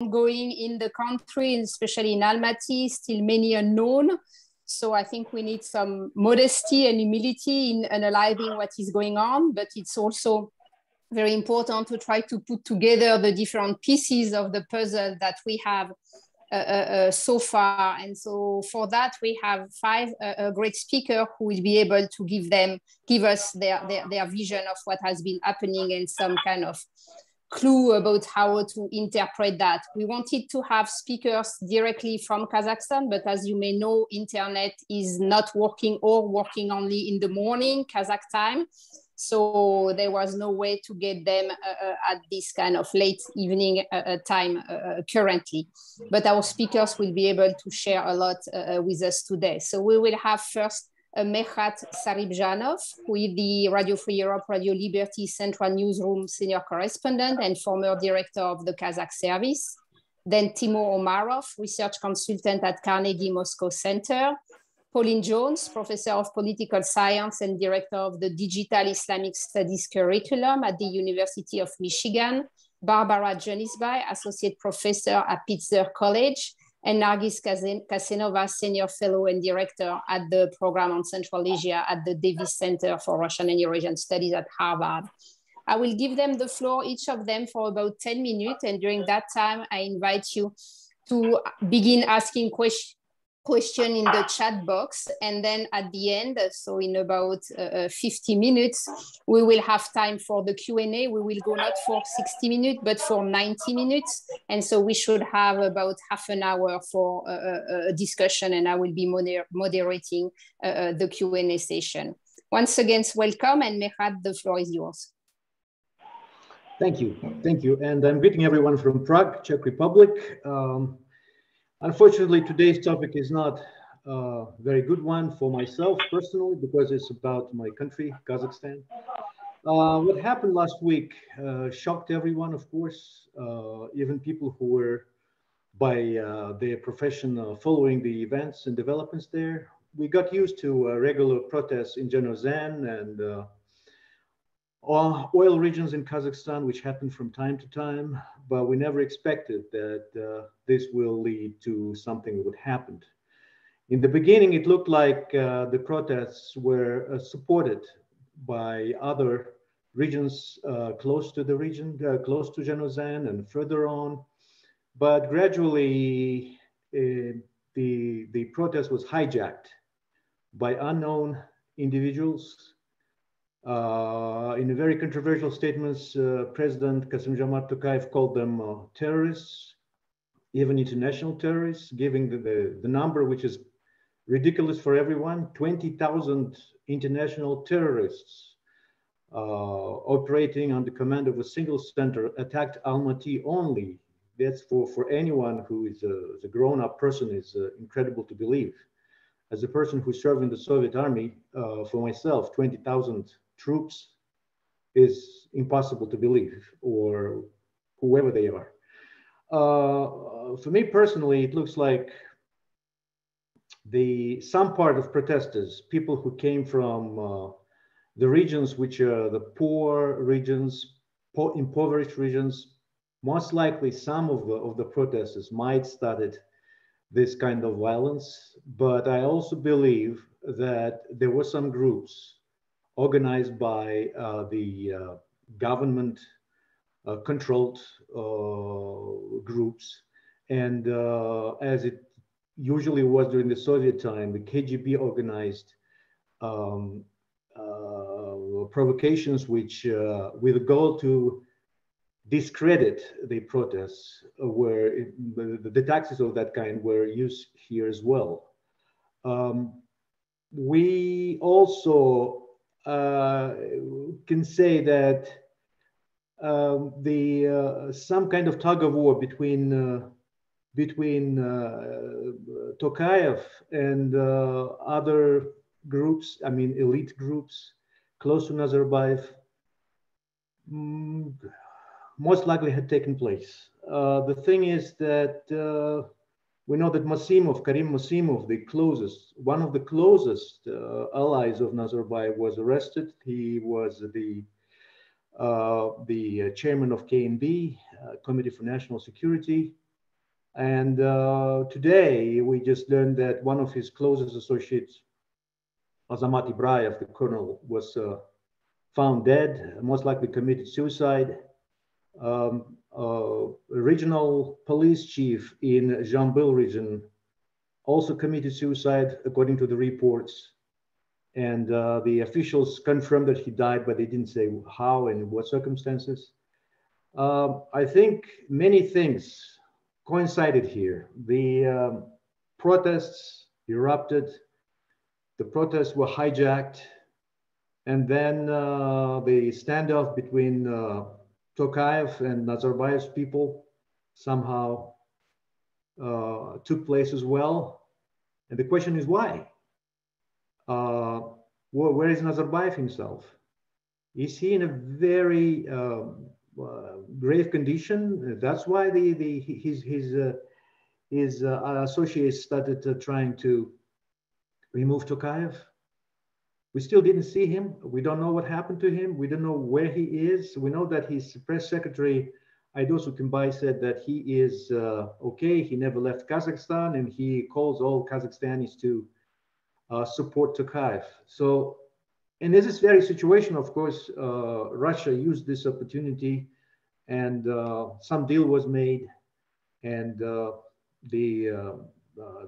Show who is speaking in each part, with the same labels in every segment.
Speaker 1: ongoing in the country, especially in Almaty, still many unknown. So I think we need some modesty and humility in analyzing what is going on, but it's also very important to try to put together the different pieces of the puzzle that we have uh, uh, uh so far. And so for that, we have five uh, great speakers who will be able to give them, give us their, their, their vision of what has been happening and some kind of clue about how to interpret that. We wanted to have speakers directly from Kazakhstan, but as you may know, internet is not working or working only in the morning, Kazakh time. So there was no way to get them uh, uh at this kind of late evening uh, uh time uh, uh, currently. But our speakers will be able to share a lot with us today. So we will have first uh, Merkhat Sharipzhanov, is the Radio Free Europe, Radio Liberty Central Newsroom senior correspondent and former director of the Kazakh service. Then Temur Umarov, research consultant at Carnegie Moscow Center. Pauline Jones, professor of political science and director of the Digital Islamic Studies curriculum at the University of Michigan. Barbara Junisbai, associate professor at Pitzer College and Nargis Kassenova, Senior Fellow and Director at the Program on Central Asia at the Davis Center for Russian and Eurasian Studies at Harvard. I will give them the floor, each of them for about 10 minutes. And during that time, I invite you to begin asking questions question in the chat box. And then at the end, so in about uh, uh 50 minutes, we will have time for the Q&A. We will go not for 60 minutes, but for 90 minutes. And so we should have about half an hour for a, uh, uh, discussion and I will be moder moderating uh, the Q&A session. Once again, welcome and Merkhat, the floor is yours.
Speaker 2: Thank you. Thank you. And I'm greeting everyone from Prague, Czech Republic. Um, Unfortunately, today's topic is not a very good one for myself personally because it's about my country, Kazakhstan. Uh, what happened last week uh, shocked everyone, of course, uh, even people who were by uh, their profession uh, following the events and developments there. We got used to uh, regular protests in Zhanaozen and oil regions in Kazakhstan, which happen from time to time, but we never expected that uh, this will lead to something that would happen. In the beginning, it looked like uh, the protests were uh, supported by other regions uh, close to the region, uh, close to Zhanaozen and further on. But gradually, uh, the, the protest was hijacked by unknown individuals uh, in very controversial statements, uh, President Kassym-Jomart Tokayev called them uh, terrorists, even international terrorists, giving the, the, the, number which is ridiculous for everyone, 20,000 international terrorists uh, operating under command of a single center attacked Almaty only. That's for, for anyone who is a, a grown-up person is uh, incredible to believe. As a person who served in the Soviet army, uh, for myself, 20,000 troops is impossible to believe, or whoever they are. Uh, for me personally, it looks like the some part of protesters, people who came from uh, the regions which are the poor regions, po impoverished regions, most likely some of the of the protesters might started this kind of violence, but I also believe that there were some groups organized by uh, the uh, government uh, controlled groups. And as it usually was during the Soviet time, the KGB organized um, provocations which, with a goal to discredit the protests where the, the, taxes of that kind were used here as well. Um, we also uh, can say that um, the uh, some kind of tug of war between uh, between Tokayev and other groups, I mean elite groups close to Nazarbayev, mm, most likely had taken place. The thing is that we know that Masimov, Karim Masimov, the closest, one of the closest uh, allies of Nazarbayev was arrested. He was the, uh, the chairman of KNB, uh, Committee for National Security. And uh, today we just learned that one of his closest associates, Azamat Ibraev, the colonel, was uh, found dead, most likely committed suicide. Um, uh, regional police chief in Jambil region also committed suicide, according to the reports. And uh, the officials confirmed that he died, but they didn't say how and what circumstances. Uh, I think many things coincided here. The um, protests erupted, the protests were hijacked, and then uh, the standoff between uh, Tokayev and Nazarbayev's people somehow uh, took place as well. And the question is why? Uh, where is Nazarbayev himself? Is he in a very um, uh, grave condition. That's why the, the his his uh, his uh, associates started trying to remove Tokayev. We still didn't see him. We don't know what happened to him. We don't know where he is. We know that his press secretary, Aidos Ukibay, said that he is uh, okay. He never left Kazakhstan and he calls all Kazakhstanis to uh, support Tokayev. So in this very situation, of course, uh, Russia used this opportunity and uh, some deal was made and uh, the, uh,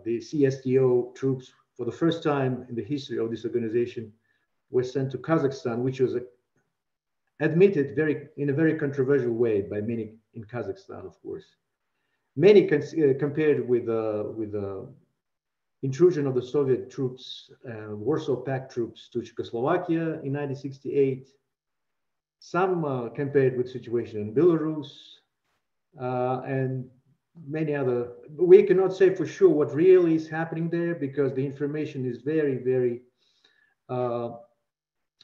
Speaker 2: the CSTO troops for the first time in the history of this organization were sent to Kazakhstan, which was a, admitted very in a very controversial way by many in Kazakhstan, of course. Many uh, compared with, with the intrusion of the Soviet troops, uh, Warsaw Pact troops to Czechoslovakia in 1968. Some uh, compared with situation in Belarus uh, and many other. We cannot say for sure what really is happening there because the information is very, very, uh,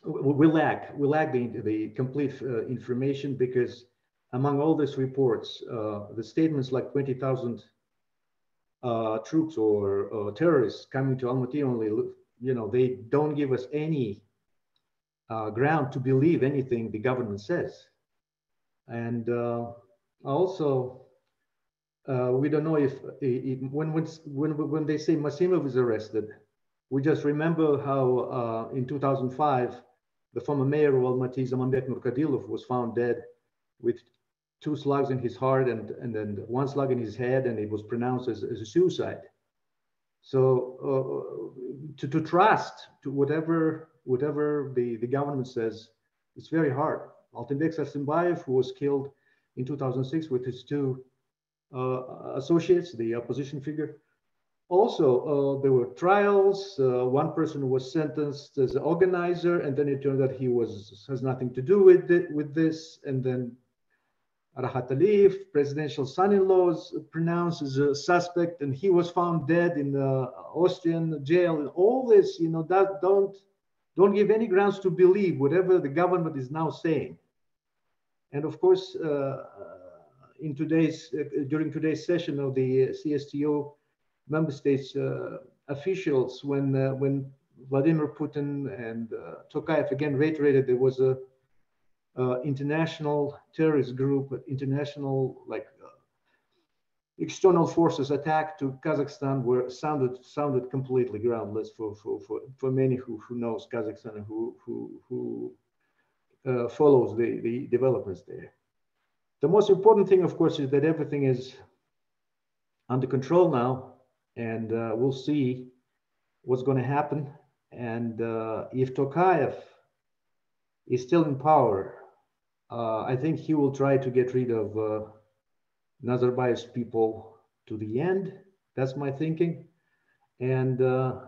Speaker 2: we lack, we lack the, the complete uh, information because among all these reports, uh, the statements like 20,000 uh, troops or, or, terrorists coming to Almaty only, you know, they don't give us any uh, ground to believe anything the government says. And uh, also, uh, we don't know if it, when, when, when they say Masimov is arrested, we just remember how uh, in 2005, the former mayor of Almaty, Zamanbek Nurkadilov, was found dead with two slugs in his heart and, and then one slug in his head, and it was pronounced as, as a suicide. So uh, to, to trust to whatever whatever the, the government says, it's very hard. Altynbek Sarsenbayev, who was killed in 2006 with his two uh, associates, the opposition figure. Also, uh, there were trials. Uh, one person was sentenced as an organizer, and then it turned out he was has nothing to do with it, with this. And then Rahat Aliyev, presidential son-in-law, was pronounced as a suspect, and he was found dead in the Austrian jail. And all this, you know, that don't don't give any grounds to believe whatever the government is now saying. And of course, uh, in today's uh, during today's session of the CSTO member states uh, officials, when uh, when Vladimir Putin and uh, Tokayev again reiterated there was a international terrorist group, international like external forces attack to Kazakhstan were sounded sounded completely groundless for for for, for many who who knows Kazakhstan and who who who uh, follows the the developments there. The most important thing, of course, is that everything is under control now, and uh, we'll see what's going to happen. And uh, if Tokayev is still in power, uh, I think he will try to get rid of uh, Nazarbayev's people to the end. That's my thinking. And uh,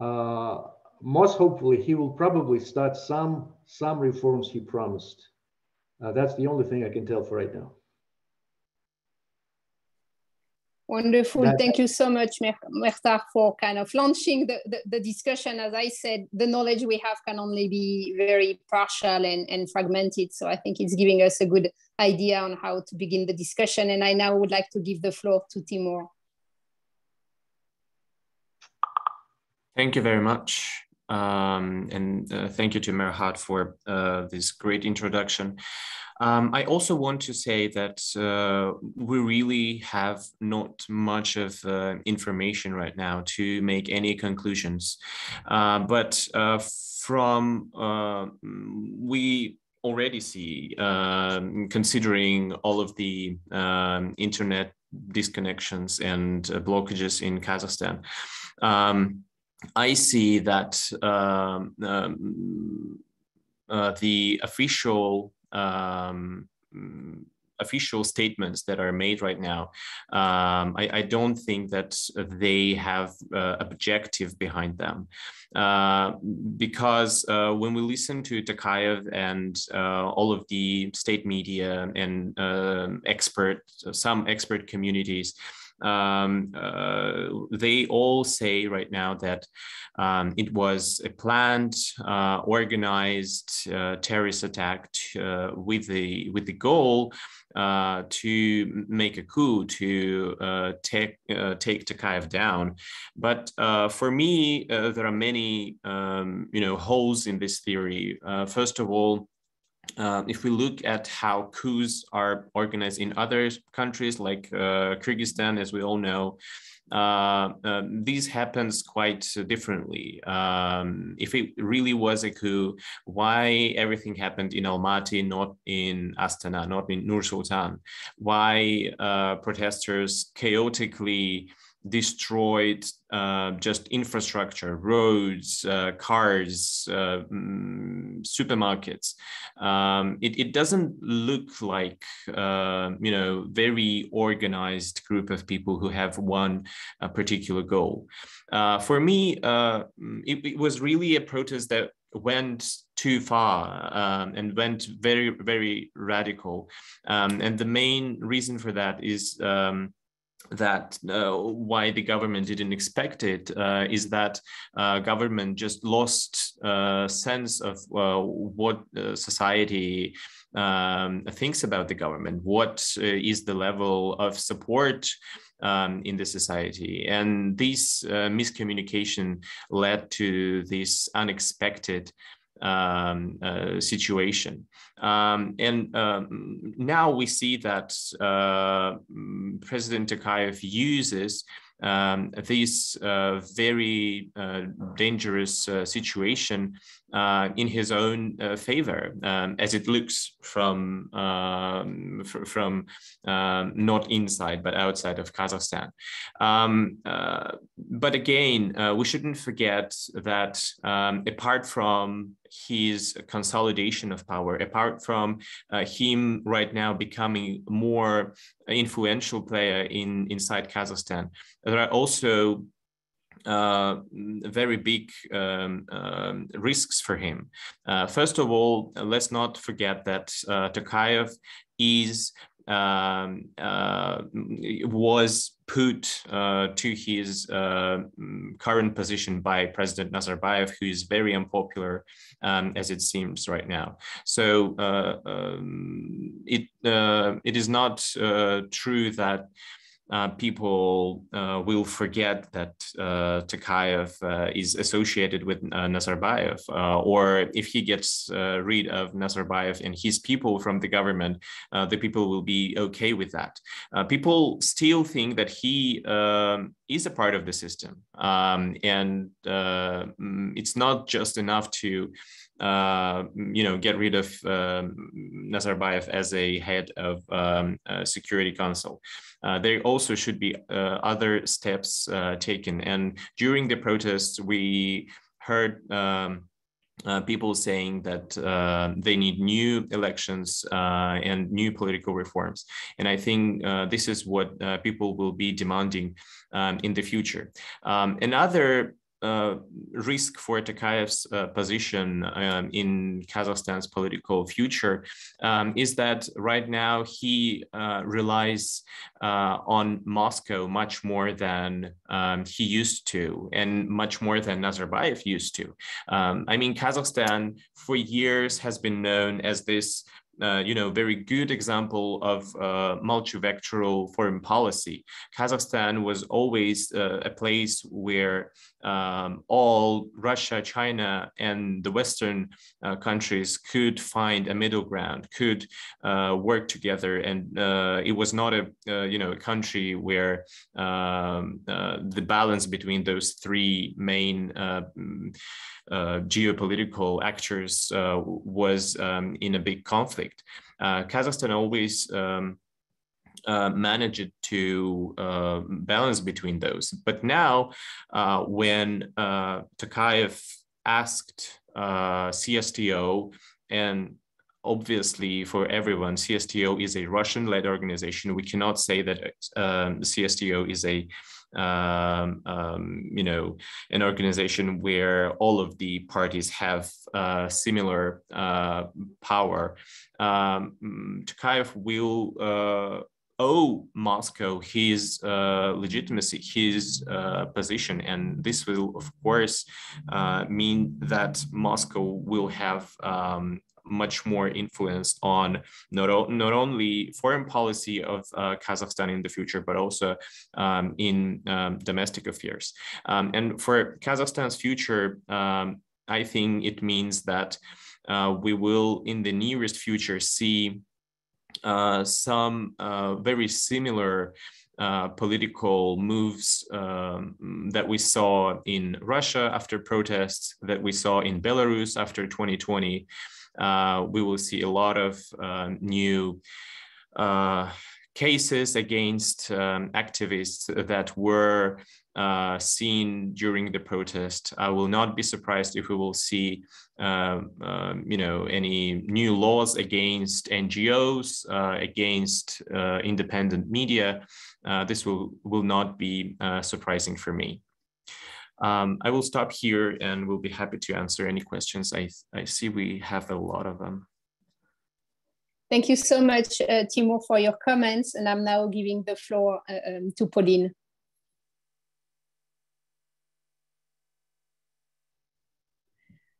Speaker 2: uh, most hopefully, he will probably start some some reforms he promised. Uh, that's the only thing I can tell for right now.
Speaker 1: Wonderful. That, Thank you so much, Merkhat, for kind of launching the, the, the, discussion. As I said, the knowledge we have can only be very partial and, and fragmented. So I think it's giving us a good idea on how to begin the discussion. And I now would like to give the floor to Temur.
Speaker 3: Thank you very much. Um, and uh, thank you to Merkhat for uh, this great introduction. Um, I also want to say that uh, we really have not much of uh, information right now to make any conclusions. Uh, but uh, from we already see, um, considering all of the um, internet disconnections and blockages in Kazakhstan. I see that um, um, the official um, official statements that are made right now, um, I, I, don't think that they have uh, objective behind them. Uh, because uh, when we listen to Tokayev and uh, all of the state media and um, expert, some expert communities, um, uh, they all say right now that um, it was a planned, uh, organized uh, terrorist attack uh, with the with the goal uh, to make a coup to uh, take take Tokayev down. But for me, there are many um, you know holes in this theory. first of all. Uh, if we look at how coups are organized in other countries like uh, Kyrgyzstan, as we all know, uh, um, this happens quite differently. Um, if it really was a coup, why everything happened in Almaty, not in Astana, not in Nur Sultan? Why uh, protesters chaotically destroyed uh, just infrastructure, roads, uh, cars, uh, mm, supermarkets. Um, it, it, doesn't look like, uh, you know, very organized group of people who have one particular goal. Uh, for me, uh, it, it, was really a protest that went too far um, and went very, very radical. Um, and the main reason for that is um, that uh, why the government didn't expect it uh, is that uh, government just lost uh, sense of uh, what uh, society um, thinks about the government what is the level of support um, in the society. And this miscommunication led to this unexpected um, uh, situation. Um, and um, now we see that uh, President Tokayev uses um, this uh, very uh, dangerous uh, situation uh, in his own favor, um, as it looks from um, from not inside but outside of Kazakhstan. But again, we shouldn't forget that apart from his consolidation of power, apart from him right now becoming more influential player in inside Kazakhstan, there are also uh, very big um, um, risks for him. Uh, first of all, let's not forget that uh, Tokayev is um, uh, was put uh, to his uh, current position by President Nazarbayev, who is very unpopular, um, as it seems right now. So uh, um, it uh, it is not uh, true that uh, people uh, will forget that uh, Tokayev uh, is associated with uh, Nazarbayev, or if he gets rid of Nazarbayev and his people from the government, the people will be okay with that. people still think that he um, is a part of the system, um, and mm, it's not just enough to uh, you know, get rid of um, Nazarbayev as a head of um, Security Council. Uh, there also should be uh, other steps uh, taken. And during the protests, we heard um, uh, people saying that uh, they need new elections uh, and new political reforms. And I think this is what people will be demanding um, in the future. Um, another uh, risk for Tokayev's uh, position um, in Kazakhstan's political future um, is that right now he uh, relies uh, on Moscow much more than um, he used to, and much more than Nazarbayev used to. Um, I mean, Kazakhstan for years has been known as this uh, you know, very good example of uh, multivectoral foreign policy. Kazakhstan was always uh, a place where um, all Russia, China, and the Western uh, countries could find a middle ground, could uh, work together, and it was not a you know a country where um, the balance between those three main mm, geopolitical actors was um, in a big conflict. Uh, Kazakhstan always um, uh, managed to uh, balance between those. But now, uh, when Tokayev asked CSTO, and obviously for everyone, CSTO is a Russian-led organization. We cannot say that um, CSTO is a um, um, you know, an organization where all of the parties have uh, similar uh, power. Um, Tokayev will uh, owe Moscow his uh, legitimacy, his uh, position. And this will, of course, uh, mean that Moscow will have um, much more influence on not, not only foreign policy of uh, Kazakhstan in the future, but also um, in um, domestic affairs. Um, and for Kazakhstan's future, um, I think it means that uh, we will in the nearest future see uh, some uh, very similar uh, political moves um, that we saw in Russia after protests, that we saw in Belarus after 2020, uh, we will see a lot of uh, new uh, cases against um, activists that were uh, seen during the protest. I will not be surprised if we will see, uh, um, you know, any new laws against NGOs, uh, against independent media. this will will not be surprising for me. Um, I will stop here and we'll be happy to answer any questions. I, I see we have a lot of them.
Speaker 1: Thank you so much, uh, Temur, for your comments. And I'm now giving the floor uh, um, to Pauline.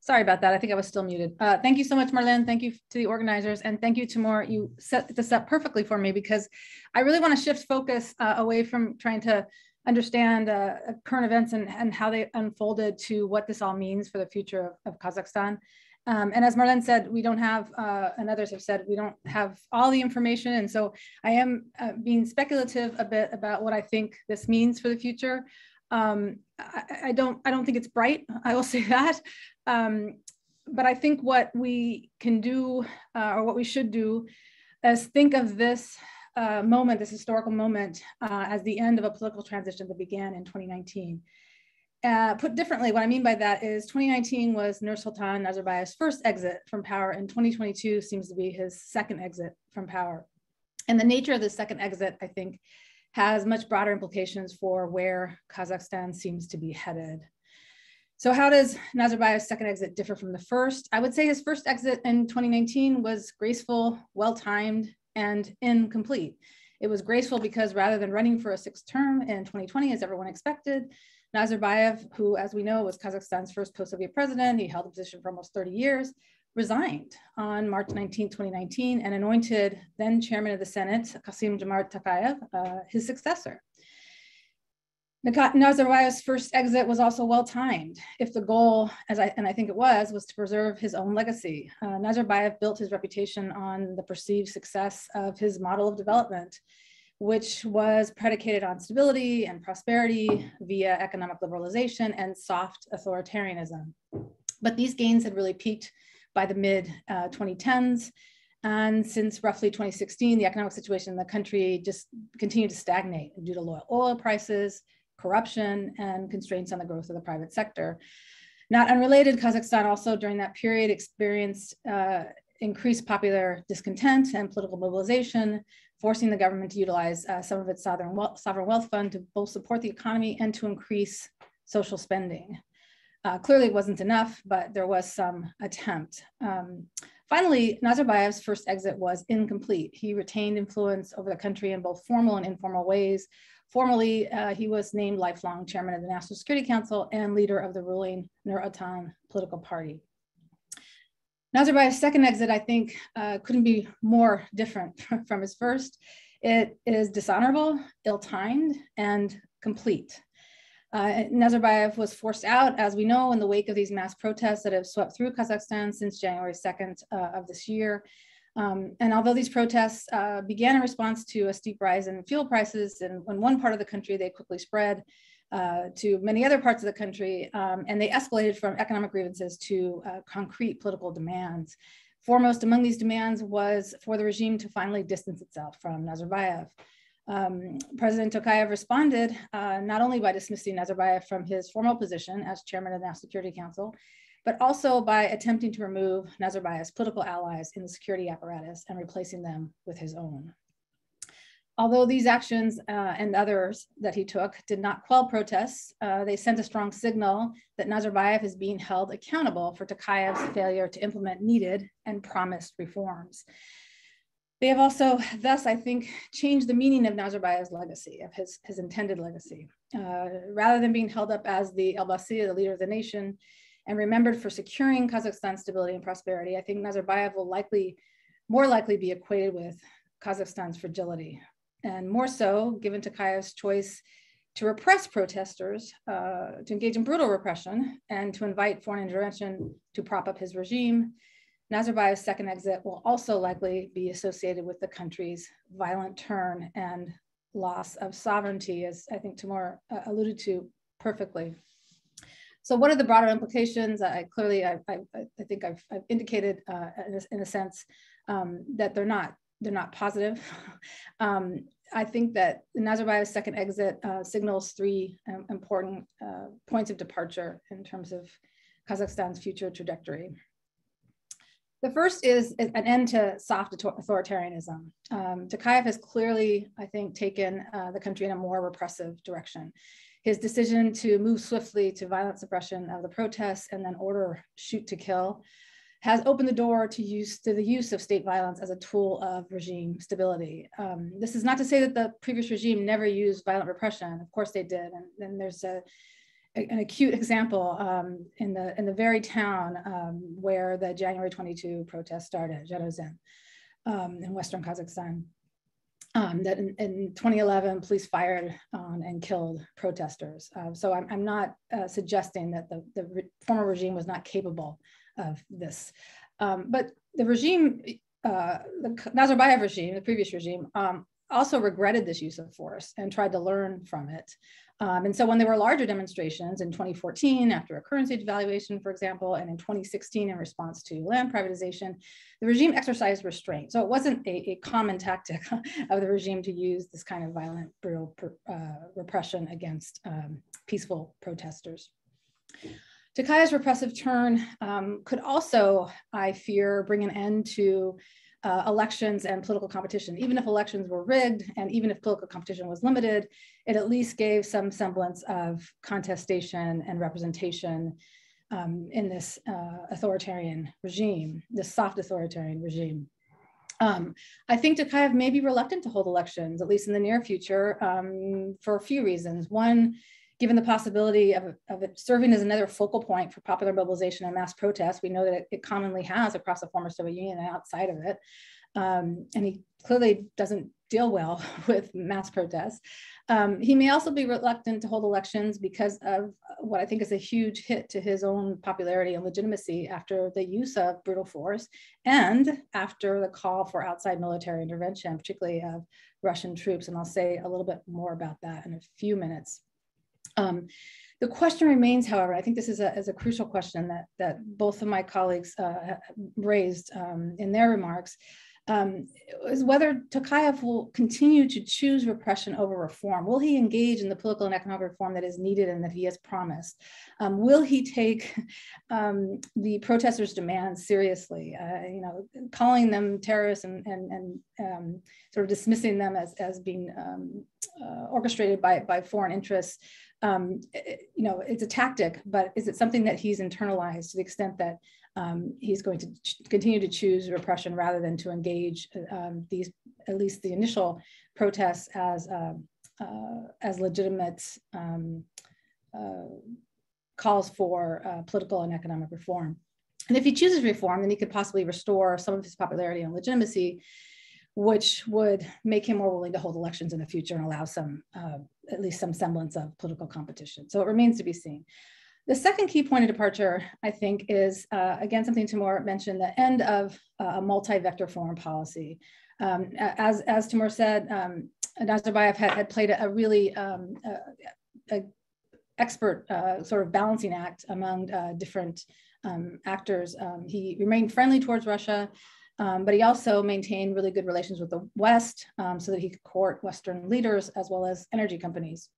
Speaker 4: Sorry about that. I think I was still muted. Uh, thank you so much, Marlene. Thank you to the organizers. And thank you, Temur. You set this up perfectly for me because I really want to shift focus uh, away from trying to understand uh, current events and, and how they unfolded to what this all means for the future of, of Kazakhstan. Um, and as Marlene said, we don't have, uh, and others have said, we don't have all the information. And so I am uh, being speculative a bit about what I think this means for the future. Um, I, I, don't, I don't think it's bright, I will say that. Um, but I think what we can do, uh, or what we should do, is think of this uh, moment, this historical moment, uh, as the end of a political transition that began in 2019. Uh, put differently, what I mean by that is 2019 was Nursultan Nazarbayev's first exit from power, and 2022 seems to be his second exit from power. And the nature of the second exit, I think, has much broader implications for where Kazakhstan seems to be headed. So how does Nazarbayev's second exit differ from the first? I would say his first exit in 2019 was graceful, well-timed, and incomplete. It was graceful because rather than running for a sixth term in 2020, as everyone expected, Nazarbayev, who, as we know, was Kazakhstan's first post-Soviet president, he held the position for almost 30 years, resigned on March 19, 2019, and anointed then chairman of the Senate, Kassym-Jomart Tokayev, uh, his successor. Nazarbayev's first exit was also well timed. If the goal, as I and I think it was, was to preserve his own legacy. Uh, Nazarbayev built his reputation on the perceived success of his model of development, which was predicated on stability and prosperity via economic liberalization and soft authoritarianism. But these gains had really peaked by the mid uh, 2010s. And since roughly 2016, the economic situation in the country just continued to stagnate due to low oil prices, corruption and constraints on the growth of the private sector. Not unrelated, Kazakhstan also during that period experienced uh, increased popular discontent and political mobilization, forcing the government to utilize uh, some of its sovereign wealth, sovereign wealth fund to both support the economy and to increase social spending. Uh, clearly it wasn't enough, but there was some attempt. Um, finally, Nazarbayev's first exit was incomplete. He retained influence over the country in both formal and informal ways, Formally, uh, he was named lifelong chairman of the National Security Council and leader of the ruling Nur Otan political party. Nazarbayev's second exit, I think, uh, couldn't be more different from his first. It is dishonorable, ill-timed, and complete. Uh, Nazarbayev was forced out, as we know, in the wake of these mass protests that have swept through Kazakhstan since January 2nd uh, of this year. Um, and although these protests uh, began in response to a steep rise in fuel prices in, in one part of the country, they quickly spread uh, to many other parts of the country, um, and they escalated from economic grievances to uh, concrete political demands. Foremost among these demands was for the regime to finally distance itself from Nazarbayev. Um, President Tokayev responded uh, not only by dismissing Nazarbayev from his formal position as chairman of the National Security Council, but also by attempting to remove Nazarbayev's political allies in the security apparatus and replacing them with his own. Although these actions uh, and others that he took did not quell protests, uh, they sent a strong signal that Nazarbayev is being held accountable for Tokayev's failure to implement needed and promised reforms. They have also, thus, I think, changed the meaning of Nazarbayev's legacy, of his, his intended legacy. Uh, rather than being held up as the Elbasy, the leader of the nation, and remembered for securing Kazakhstan's stability and prosperity, I think Nazarbayev will likely, more likely be equated with Kazakhstan's fragility. And more so, given Tokayev's choice to repress protesters, uh, to engage in brutal repression, and to invite foreign intervention to prop up his regime, Nazarbayev's second exit will also likely be associated with the country's violent turn and loss of sovereignty, as I think Temur uh, alluded to perfectly. So what are the broader implications? I clearly, I, I, I think I've, I've indicated uh, in, a, in, a, sense um, that they're not, they're not positive. um, I think that Nazarbayev's second exit uh, signals three um, important uh, points of departure in terms of Kazakhstan's future trajectory. The first is an end to soft authoritarianism. Um, Tokayev has clearly, I think, taken uh, the country in a more repressive direction his decision to move swiftly to violent suppression of the protests and then order shoot to kill has opened the door to use to the use of state violence as a tool of regime stability. Um, this is not to say that the previous regime never used violent repression. Of course they did, and then there's a, a, an acute example um, in the in the very town um, where the January 22 protest started, Zhanaozen, um, in Western Kazakhstan um, that in, in, 2011 police fired on and killed protesters. Uh, so I'm, I'm not uh, suggesting that the, the re former regime was not capable of this. Um, but the regime, uh, the Nazarbayev regime, the previous regime, um, also regretted this use of force and tried to learn from it. Um, and so when there were larger demonstrations in 2014 after a currency devaluation, for example, and in 2016 in response to land privatization, the regime exercised restraint. So it wasn't a, a common tactic of the regime to use this kind of violent, brutal uh, repression against um, peaceful protesters. Tokayev's repressive turn um, could also, I fear, bring an end to uh, elections and political competition. Even if elections were rigged and even if political competition was limited, it at least gave some semblance of contestation and representation um, in this uh, authoritarian regime, this soft authoritarian regime. Um, I think Tokayev may be reluctant to hold elections, at least in the near future, um, for a few reasons. One, given the possibility of, of it serving as another focal point for popular mobilization and mass protest, we know that it, it commonly has across the former Soviet Union and outside of it. Um, and he clearly doesn't deal well with mass protests. Um, he may also be reluctant to hold elections because of what I think is a huge hit to his own popularity and legitimacy after the use of brutal force and after the call for outside military intervention, particularly of Russian troops. And I'll say a little bit more about that in a few minutes. Um, the question remains, however, I think this is a, is a crucial question that, that both of my colleagues uh, raised um, in their remarks, um, is whether Tokayev will continue to choose repression over reform. Will he engage in the political and economic reform that is needed and that he has promised? Um, will he take um, the protesters' demands seriously? Uh, you know, calling them terrorists and, and, and um, sort of dismissing them as, as being um, uh, orchestrated by, by foreign interests um, you know, it's a tactic, but is it something that he's internalized to the extent that um, he's going to continue to choose repression rather than to engage um, these, at least the initial protests as, uh, uh, as legitimate um, uh, calls for uh, political and economic reform? And if he chooses reform, then he could possibly restore some of his popularity and legitimacy, which would make him more willing to hold elections in the future and allow some, uh, at least some semblance of political competition. So it remains to be seen. The second key point of departure, I think, is uh, again something Temur mentioned: the end of uh, a multi-vector foreign policy. Um, as as Temur said, um, Nazarbayev had, had played a, really um, a, a expert uh, sort of balancing act among uh, different um, actors. Um, he remained friendly towards Russia, um, but he also maintained really good relations with the West so that he could court Western leaders as well as energy companies.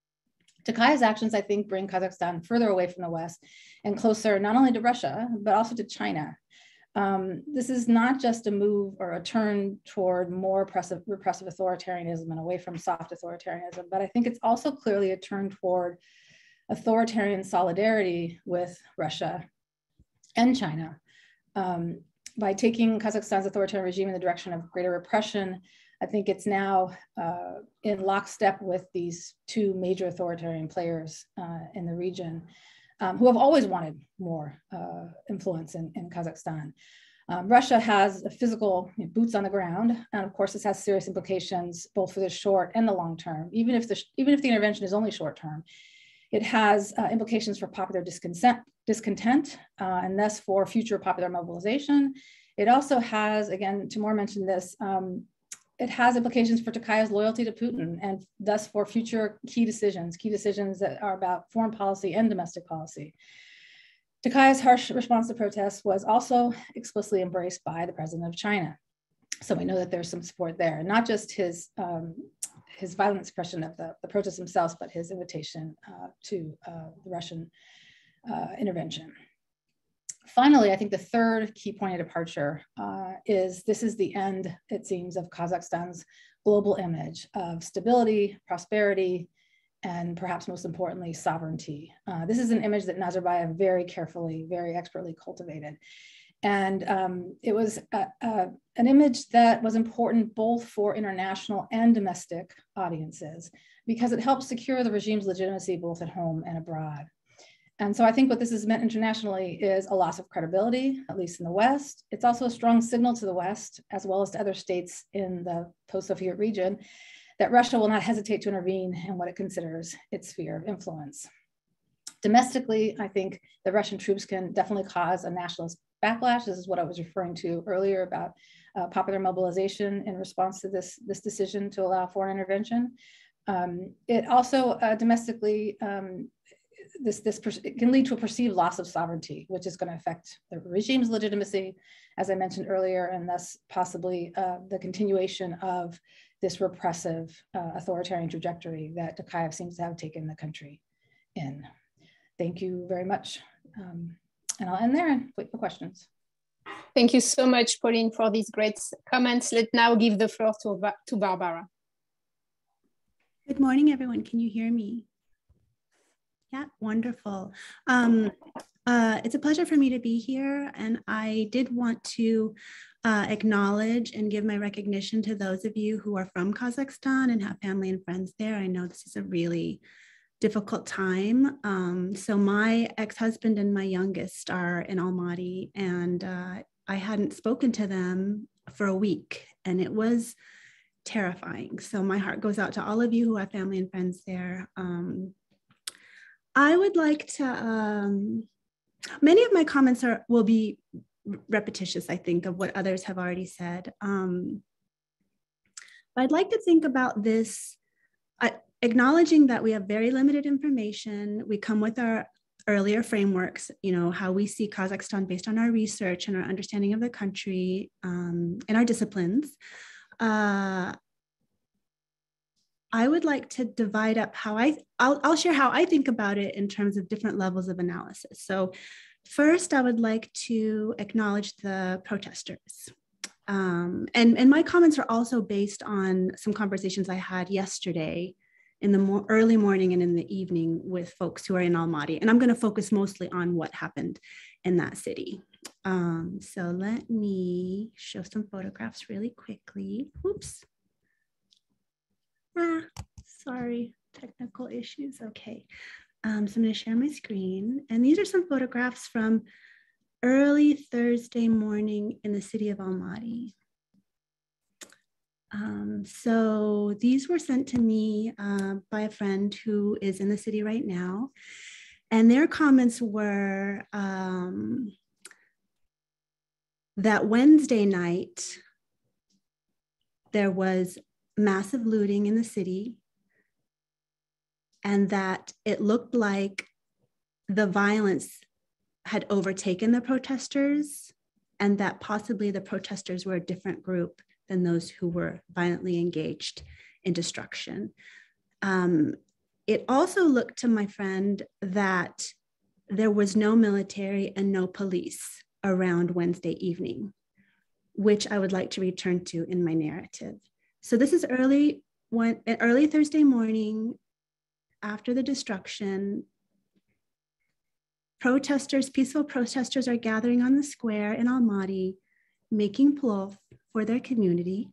Speaker 4: Tokayev's actions, I think, bring Kazakhstan further away from the West and closer not only to Russia, but also to China. Um, this is not just a move or a turn toward more oppressive, repressive authoritarianism and away from soft authoritarianism, but I think it's also clearly a turn toward authoritarian solidarity with Russia and China. Um, by taking Kazakhstan's authoritarian regime in the direction of greater repression, I think it's now uh, in lockstep with these two major authoritarian players uh, in the region um, who have always wanted more uh, influence in, in Kazakhstan. Um, Russia has physical you know, boots on the ground, and of course, this has serious implications both for the short and the long term. Even if the even if the intervention is only short term, it has uh, implications for popular discontent, uh, and thus for future popular mobilization. It also has, again, Temur mentioned this, um, it has implications for Tokayev's loyalty to Putin and thus for future key decisions, key decisions that are about foreign policy and domestic policy. Tokayev's harsh response to protests was also explicitly embraced by the president of China. So we know that there's some support there, not just his, um, his violent suppression of the, the protests themselves, but his invitation uh, to uh, the Russian uh, intervention finally, I think the third key point of departure uh, is this is the end, it seems, of Kazakhstan's global image of stability, prosperity, and perhaps most importantly, sovereignty. Uh, this is an image that Nazarbayev very carefully, very expertly cultivated. And um, it was a, a, an image that was important both for international and domestic audiences because it helped secure the regime's legitimacy both at home and abroad. And so I think what this has meant internationally is a loss of credibility, at least in the West. It's also a strong signal to the West, as well as to other states in the post-Soviet region, that Russia will not hesitate to intervene in what it considers its sphere of influence. Domestically, I think the Russian troops can definitely cause a nationalist backlash. This is what I was referring to earlier about uh, popular mobilization in response to this, this decision to allow foreign intervention. Um, it also uh, domestically um, this, this can lead to a perceived loss of sovereignty, which is going to affect the regime's legitimacy, as I mentioned earlier, and thus possibly uh, the continuation of this repressive uh, authoritarian trajectory that Tokayev seems to have taken the country in. Thank you very much. Um, and I'll end there and wait for questions.
Speaker 1: Thank you so much, Pauline, for these great comments. Let's now give the floor to, to Barbara.
Speaker 5: Good morning, everyone. Can you hear me? Yeah, wonderful. Um, uh, it's a pleasure for me to be here, and I did want to uh, acknowledge and give my recognition to those of you who are from Kazakhstan and have family and friends there. I know this is a really difficult time. Um, so my ex-husband and my youngest are in Almaty, and uh, I hadn't spoken to them for a week, and it was terrifying. So my heart goes out to all of you who have family and friends there. Um, I would like to, um, many of my comments are will be repetitious, I think, of what others have already said. Um, but I'd like to think about this, acknowledging that we have very limited information. We come with our earlier frameworks, you know, how we see Kazakhstan based on our research and our understanding of the country um, and our disciplines. Uh, I would like to divide up how I, I'll, I'll share how I think about it in terms of different levels of analysis. So first, I would like to acknowledge the protesters. Um, and, and my comments are also based on some conversations I had yesterday in the more early morning and in the evening with folks who are in Almaty. And I'm going to focus mostly on what happened in that city. Um, so let me show some photographs really quickly. Oops. Ah, sorry, technical issues. Okay. Um, so I'm going to share my screen. And these are some photographs from early Thursday morning in the city of Almaty. Um, so these were sent to me uh, by a friend who is in the city right now. And their comments were um, that Wednesday night, there was massive looting in the city, and that it looked like the violence had overtaken the protesters, and that possibly the protesters were a different group than those who were violently engaged in destruction. Um, it also looked to my friend that there was no military and no police around Wednesday evening, which I would like to return to in my narrative. So this is early one early Thursday morning after the destruction. Protesters, peaceful protesters are gathering on the square in Almaty, making plov for their community.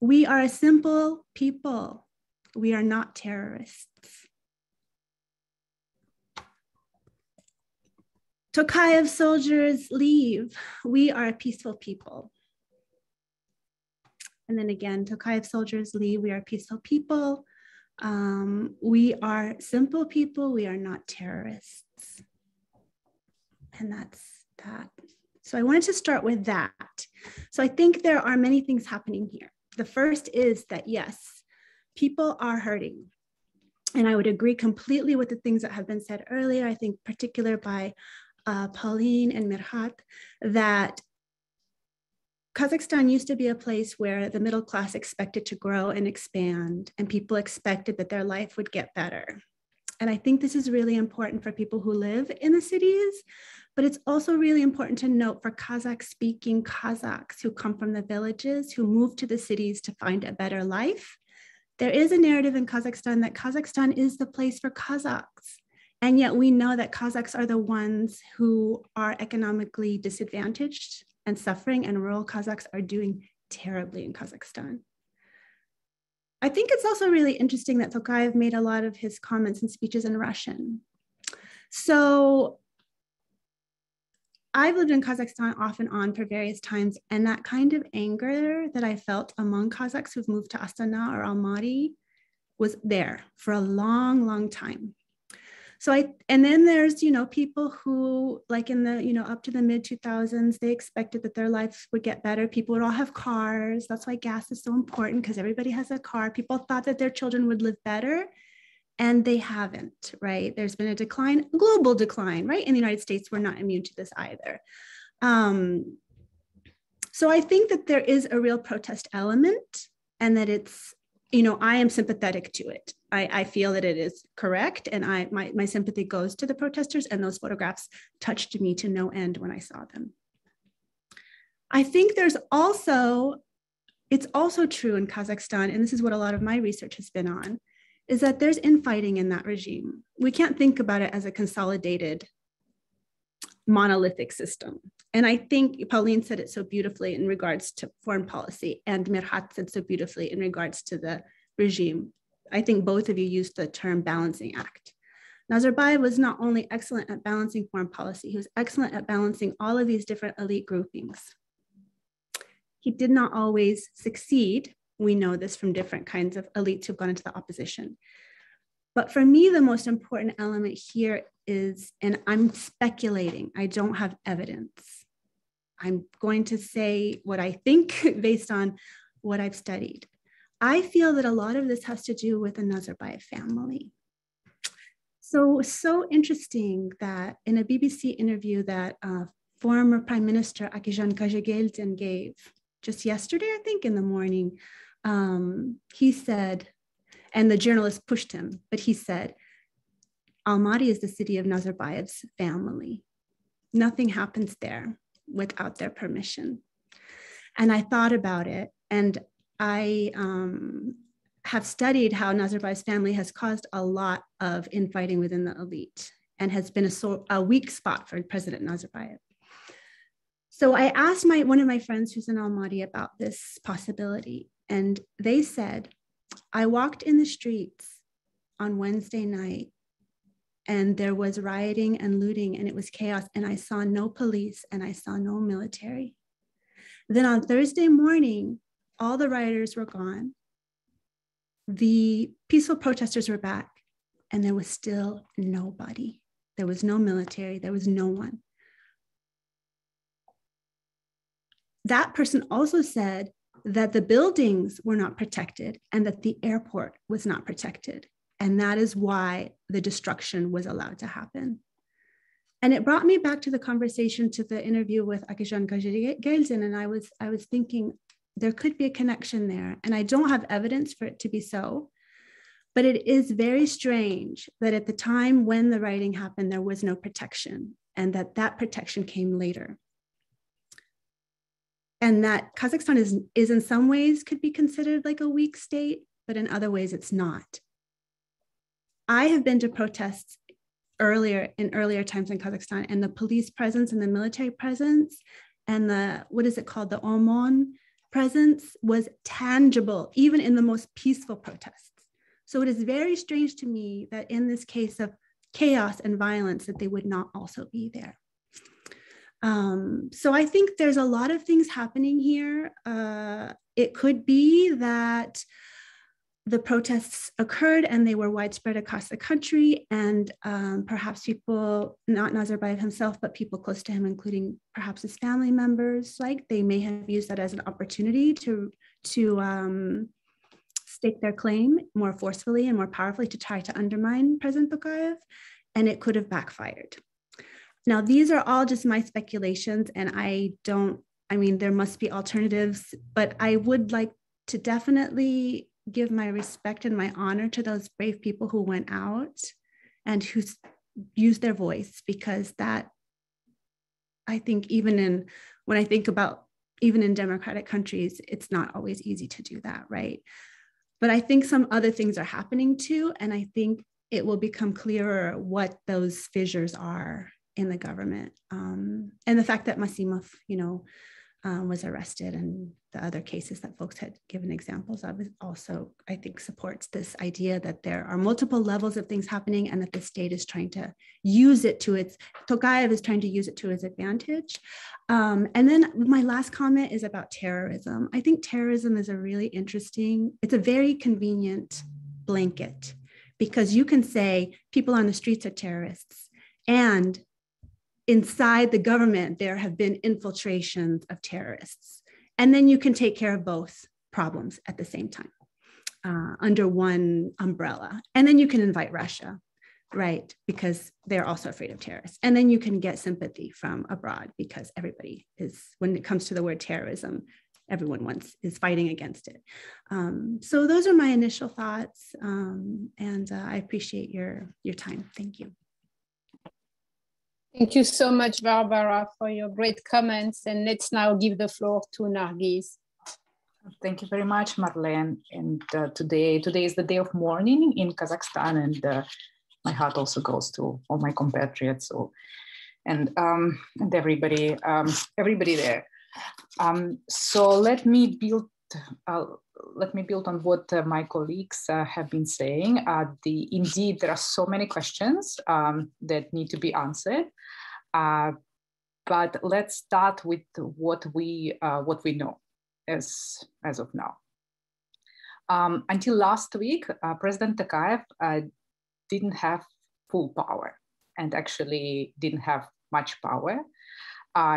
Speaker 5: We are a simple people. We are not terrorists. Tokayev soldiers leave. We are a peaceful people. And then again, Tokayev soldiers leave. We are peaceful people. Um, we are simple people. We are not terrorists. And that's that. So I wanted to start with that. So I think there are many things happening here. The first is that yes, people are hurting. And I would agree completely with the things that have been said earlier. I think, particular by uh, Pauline and Merkhat, that Kazakhstan used to be a place where the middle class expected to grow and expand, and people expected that their life would get better. And I think this is really important for people who live in the cities, but it's also really important to note for Kazakh speaking Kazakhs who come from the villages, who move to the cities to find a better life. There is a narrative in Kazakhstan that Kazakhstan is the place for Kazakhs. And yet we know that Kazakhs are the ones who are economically disadvantaged and suffering, and rural Kazakhs are doing terribly in Kazakhstan. I think it's also really interesting that Tokayev made a lot of his comments and speeches in Russian. So I've lived in Kazakhstan off and on for various times, and that kind of anger that I felt among Kazakhs who've moved to Astana or Almaty was there for a long, long time. So I, and then there's, you know, people who, like in the, you know, up to the mid 2000s, they expected that their life would get better. People would all have cars. That's why gas is so important because everybody has a car. People thought that their children would live better and they haven't, right? There's been a decline, global decline, right? In the United States, we're not immune to this either. Um, so I think that there is a real protest element and that it's, you know, I am sympathetic to it. I, I feel that it is correct and I my, my sympathy goes to the protesters and those photographs touched me to no end when I saw them. I think there's also, it's also true in Kazakhstan, and this is what a lot of my research has been on, is that there's infighting in that regime. We can't think about it as a consolidated monolithic system. And I think Pauline said it so beautifully in regards to foreign policy, and Merkhat said so beautifully in regards to the regime. I think both of you used the term balancing act. Nazarbayev was not only excellent at balancing foreign policy, he was excellent at balancing all of these different elite groupings. He did not always succeed we know this from different kinds of elites who've gone into the opposition. But for me, the most important element here is, and I'm speculating, I don't have evidence. I'm going to say what I think based on what I've studied. I feel that a lot of this has to do with the Nazarbayev family. So, so interesting that in a BBC interview that uh, former Prime Minister Akizhan Kazhegeldin gave just yesterday, I think, in the morning, um, he said, and the journalist pushed him, but he said, Almaty is the city of Nazarbayev's family. Nothing happens there without their permission. And I thought about it, and I um, have studied how Nazarbayev's family has caused a lot of infighting within the elite and has been a, so, a weak spot for President Nazarbayev. So I asked my one of my friends who's in Almaty about this possibility, and they said, I walked in the streets on Wednesday night and there was rioting and looting and it was chaos and I saw no police and I saw no military. Then on Thursday morning, all the rioters were gone. The peaceful protesters were back and there was still nobody. There was no military, there was no one. That person also said that the buildings were not protected and that the airport was not protected. And that is why the destruction was allowed to happen. And it brought me back to the conversation to the interview with Akishan Gelsin. And I was, I was thinking there could be a connection there. And I don't have evidence for it to be so. But it is very strange that at the time when the writing happened, there was no protection and that that protection came later. And that Kazakhstan is, is in some ways could be considered like a weak state, but in other ways it's not. I have been to protests earlier in earlier times in Kazakhstan, and the police presence and the military presence and the what is it called the OMON presence was tangible, even in the most peaceful protests. So it is very strange to me that in this case of chaos and violence, that they would not also be there. Um, so I think there's a lot of things happening here. Uh, it could be that the protests occurred and they were widespread across the country. And um, perhaps people, not Nazarbayev himself, but people close to him, including perhaps his family members, like they may have used that as an opportunity to, to um, stake their claim more forcefully and more powerfully to try to undermine President Tokayev. And it could have backfired. Now, these are all just my speculations, and I don't, I mean, there must be alternatives, but I would like to definitely give my respect and my honor to those brave people who went out and who used their voice because that i think even in when i think about even in democratic countries it's not always easy to do that right? But i think some other things are happening too and i think it will become clearer what those fissures are in the government um, and the fact that masimov you know um, was arrested and the other cases that folks had given examples of also i think supports this idea that there are multiple levels of things happening and that the state is trying to use it to its tokayev is trying to use it to his advantage. Um, and then my last comment is about terrorism. I think terrorism is a really interesting it's a very convenient blanket because you can say people on the streets are terrorists and inside the government, there have been infiltrations of terrorists. And then you can take care of both problems at the same time uh, under one umbrella. And then you can invite Russia, right? Because they're also afraid of terrorists. And then you can get sympathy from abroad because everybody is, when it comes to the word terrorism, everyone wants is fighting against it. Um, so those are my initial thoughts, um, and uh, I appreciate your your time. Thank you.
Speaker 1: Thank you so much, Barbara, for your great comments. And let's now give the floor to Nargis.
Speaker 6: Thank you very much, Marlene. And uh, today, today is the day of mourning in Kazakhstan, and uh, my heart also goes to all my compatriots, so, and um, and everybody, um, everybody there. Um, so let me build. Uh, let me build on what uh, my colleagues uh, have been saying. Uh, the, indeed, there are so many questions um, that need to be answered. Uh, but let's start with what we, uh, what we know as, as of now. Um, until last week, uh, President Tokayev didn't have full power and actually didn't have much power.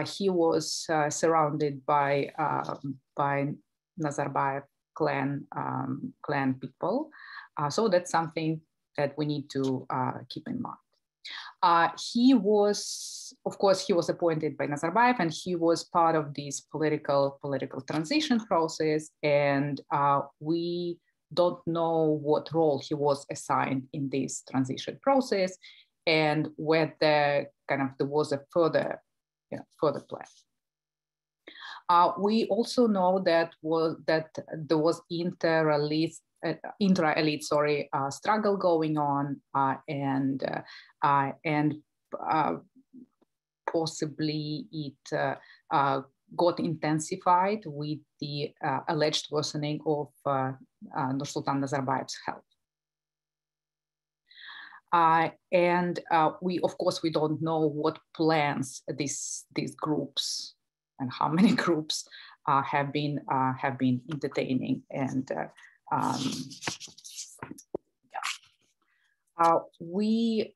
Speaker 6: he was surrounded by, um, by Nazarbayev clan um, clan people. Uh, so that's something that we need to uh, keep in mind. Uh, he was, of course, he was appointed by Nazarbayev, and he was part of this political political transition process. And uh, we don't know what role he was assigned in this transition process, and whether kind of there was a further, you know, further plan. Uh, we also know that was that there was inter-elite, uh, intra-elite, sorry, uh, struggle going on, uh, and uh, and uh, possibly it got intensified with the alleged worsening of Nursultan Nazarbayev's health. Uh, and uh, we, of course, we don't know what plans these these groups and how many groups uh, have been uh, have been entertaining. And uh, um, yeah. Uh, we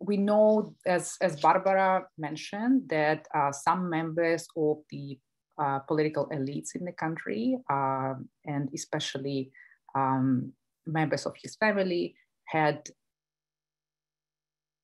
Speaker 6: we know, as as Barbara mentioned, that some members of the political elites in the country, and especially um, members of his family, had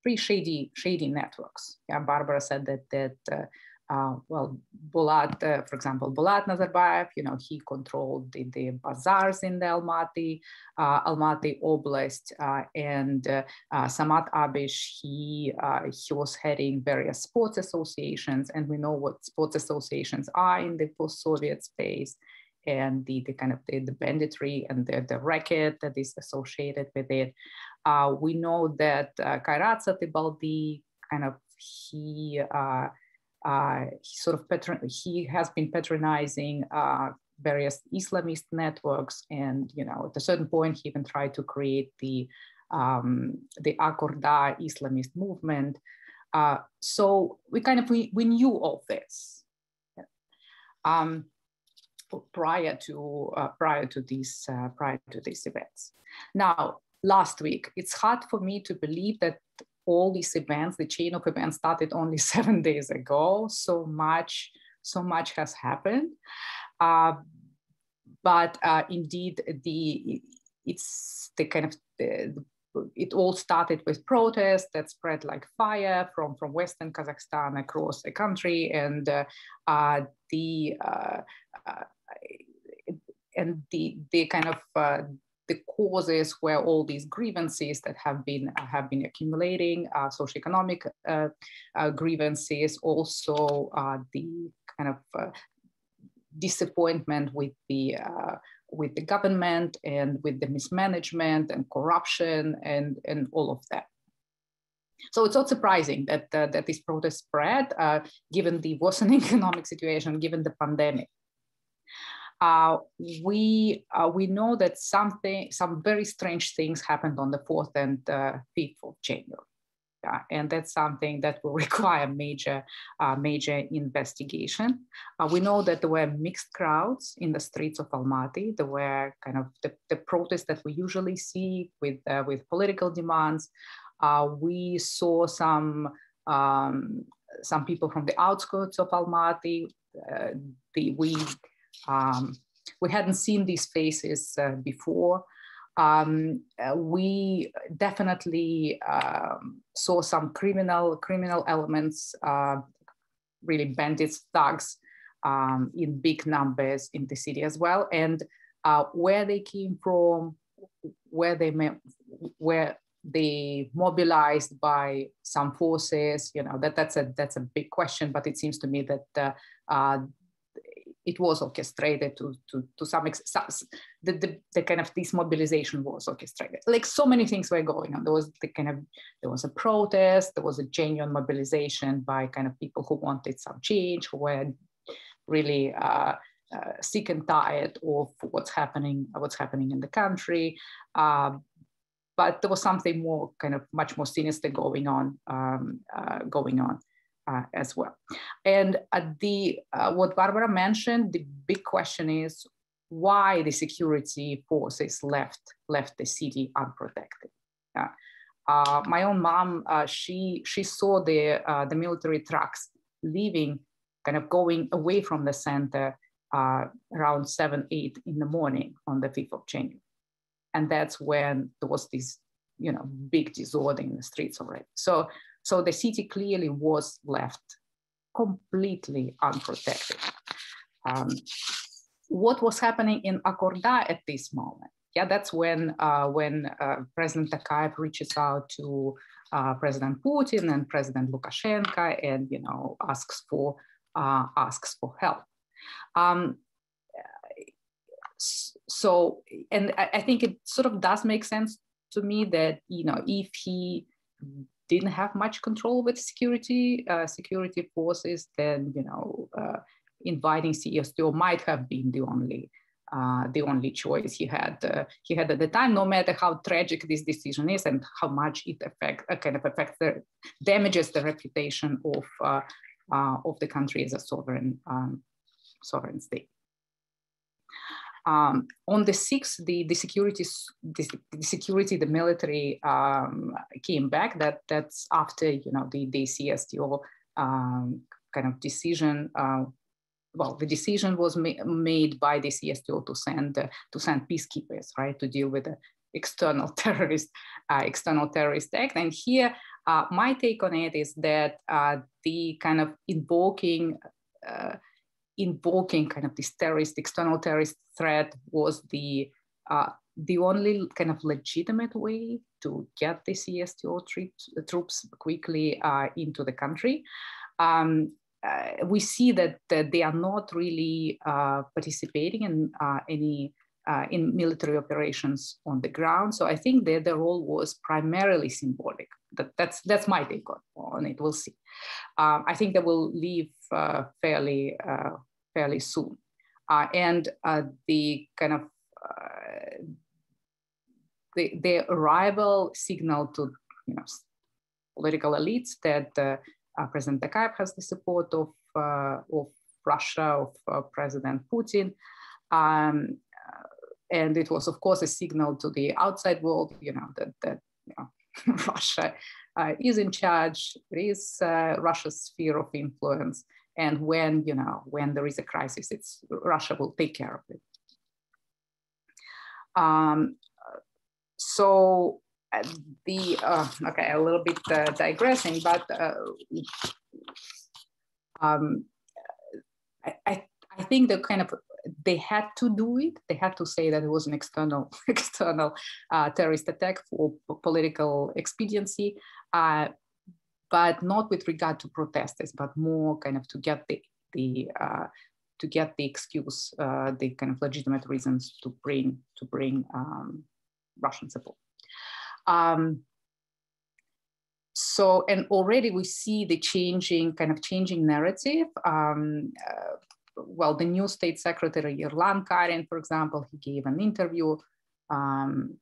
Speaker 6: pretty shady, shady networks. Yeah, Barbara said that that uh, uh, well, Bulat, uh, for example, Bulat Nazarbayev, you know, he controlled the, the bazaars in the Almaty, uh, Almaty Oblast, uh, and uh, Samat Abish, he, he was heading various sports associations, and we know what sports associations are in the post-Soviet space and the, the kind of the, the banditry and the, the racket that is associated with it. Uh, we know that uh, Kairat Satibaldi kind of he uh, uh, he sort of patron he has been patronizing uh, various Islamist networks, and you know at a certain point he even tried to create the um, the Akorda Islamist movement. Uh, so we kind of we, we knew all this. Um, prior to uh, prior to these uh, prior to these events. Now, last week, it's hard for me to believe that all these events, the chain of events, started only seven days ago. So much, so much has happened. Uh, but uh, indeed, the it's the kind of the, it all started with protests that spread like fire from, from Western Kazakhstan across the country. And uh, uh, the uh, uh and the, the kind of the causes where all these grievances that have been uh, have been accumulating, uh, socioeconomic uh, uh grievances, also uh, the kind of uh, disappointment with the with the government and with the mismanagement and corruption and and all of that. So it's not surprising that that this protest spread, given the worsening economic situation, given the pandemic uh, we uh, we know that something some very strange things happened on the fourth and uh, fifth of January. Yeah, and that's something that will require major, uh, major investigation. Uh, we know that there were mixed crowds in the streets of Almaty. There were kind of the, the protests that we usually see with uh, with political demands. we saw some um, some people from the outskirts of Almaty. the, we um, we hadn't seen these faces uh, before. Um, uh, we definitely um, saw some criminal criminal elements, uh, really bandits, thugs, um, in big numbers in the city as well, and uh, where they came from, where they where they mobilized by some forces you know that that's a that's a big question but it seems to me that uh, uh, it was orchestrated to, to, to some extent. The, the, the, kind of this mobilization was orchestrated. Like so many things were going on. There was the kind of, there was a protest, there was a genuine mobilization by kind of people who wanted some change, who were really uh, uh, sick and tired of what's happening, what's happening in the country. Uh, but there was something more kind of much more sinister going on, um, uh, going on uh, as well. And the uh, what Barbara mentioned, the big question is why the security forces left left the city unprotected. Uh, my own mom, uh, she she saw the uh, the military trucks leaving, kind of going away from the center uh, around seven eight in the morning on the fifth of January, and that's when there was this you know big disorder in the streets already. So so the city clearly was left completely unprotected. Um, what was happening in Akorda at this moment? Yeah, that's when uh, when uh, President Tokayev reaches out to uh, President Putin and President Lukashenko, and you know asks for uh, asks for help. Um, so, and I think it sort of does make sense to me that you know if he didn't have much control with security uh, security forces, then you know uh, inviting CSTO might have been the only uh, the only choice he had uh, he had at the time no matter how tragic this decision is and how much it affect uh, kind of affects the damages the reputation of uh, uh, of the country as a sovereign um, sovereign state um, on the 6th, the, the security, the, the security, the military um, came back. That that's after you know the the CSTO um, kind of decision uh, well, the decision was ma made by the CSTO to send uh, to send peacekeepers, right, to deal with the external terrorist uh, external terrorist act. And here, uh, my take on it is that uh, the kind of invoking uh, invoking kind of this terrorist external terrorist threat was the uh, the only kind of legitimate way to get the CSTO troops, quickly into the country. Um, uh, we see that, that, they are not really uh, participating in uh, any uh, in military operations on the ground. So I think that their role was primarily symbolic. That, that's that's my take on, it. We'll see. I think they will leave uh, fairly uh, fairly soon, and the kind of the, the arrival signal to you know political elites that uh, President Tokayev has the support of, uh, of Russia, of uh, President Putin. Um, and it was, of course, a signal to the outside world, you know, that, that you know, Russia uh, is in charge, there is uh, Russia's sphere of influence. And when, you know, when there is a crisis, it's Russia will take care of it. Um, so the uh, okay a little bit uh, digressing but uh, um, I, I think the kind of they had to do it they had to say that it was an external external uh, terrorist attack for political expediency uh, but not with regard to protesters but more kind of to get the the uh, to get the excuse the kind of legitimate reasons to bring to bring um, Russian support um, so, and already we see the changing, kind of changing narrative. Um, uh, well, the new state secretary, Yerlan Karin, for example, he gave an interview, um,